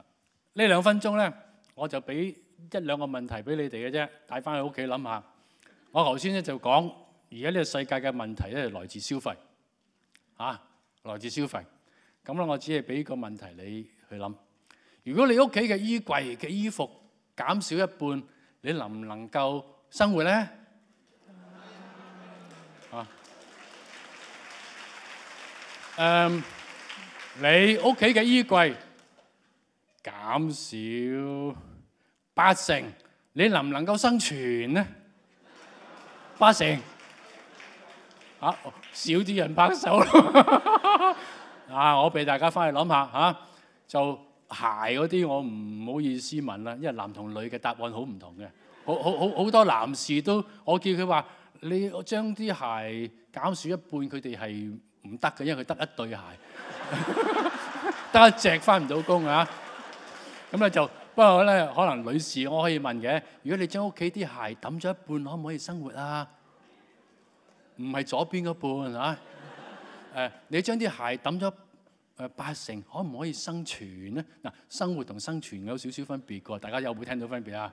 呢兩分鐘咧，我就俾一兩個問題俾你哋嘅啫，帶翻去屋企諗下。我頭先咧就講，而家呢個世界嘅問題咧係來自消費，啊，來自消費。咁咧，我只係俾個問題你去諗。如果你屋企嘅衣櫃嘅衣服減少一半，你能唔能夠生活咧？誒，你屋企嘅衣櫃減少八成，你能唔能夠生存呢？八成，啊，少啲人拍手咯。<laughs> 啊，我俾大家翻去諗下嚇，就鞋嗰啲我唔好意思問啦，因為男同女嘅答案好唔同嘅。好好好好多男士都，我叫佢話你將啲鞋減少一半，佢哋係唔得嘅，因為佢得一對鞋，<laughs> 得一隻翻唔到工啊。咁咧就不過咧，可能女士我可以問嘅，如果你將屋企啲鞋抌咗一半，可唔可以生活啊？唔係左邊嗰半啊？誒，你將啲鞋抌咗誒八成，可唔可以生存咧？嗱，生活同生存有少少分別㗎，大家有冇聽到分別啊？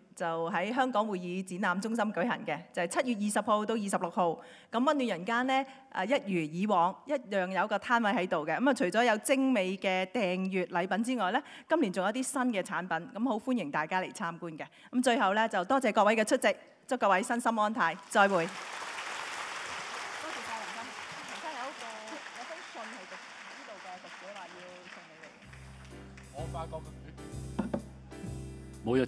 就喺香港會議展覽中心舉行嘅，就係七月二十號到二十六號。咁温暖人間呢，誒一如以往一樣有個攤位喺度嘅。咁啊除咗有精美嘅訂閱禮品之外呢，今年仲有啲新嘅產品，咁好歡迎大家嚟參觀嘅。咁最後呢就多謝各位嘅出席，祝各位身心安泰，再會。多謝晒林生，林生有一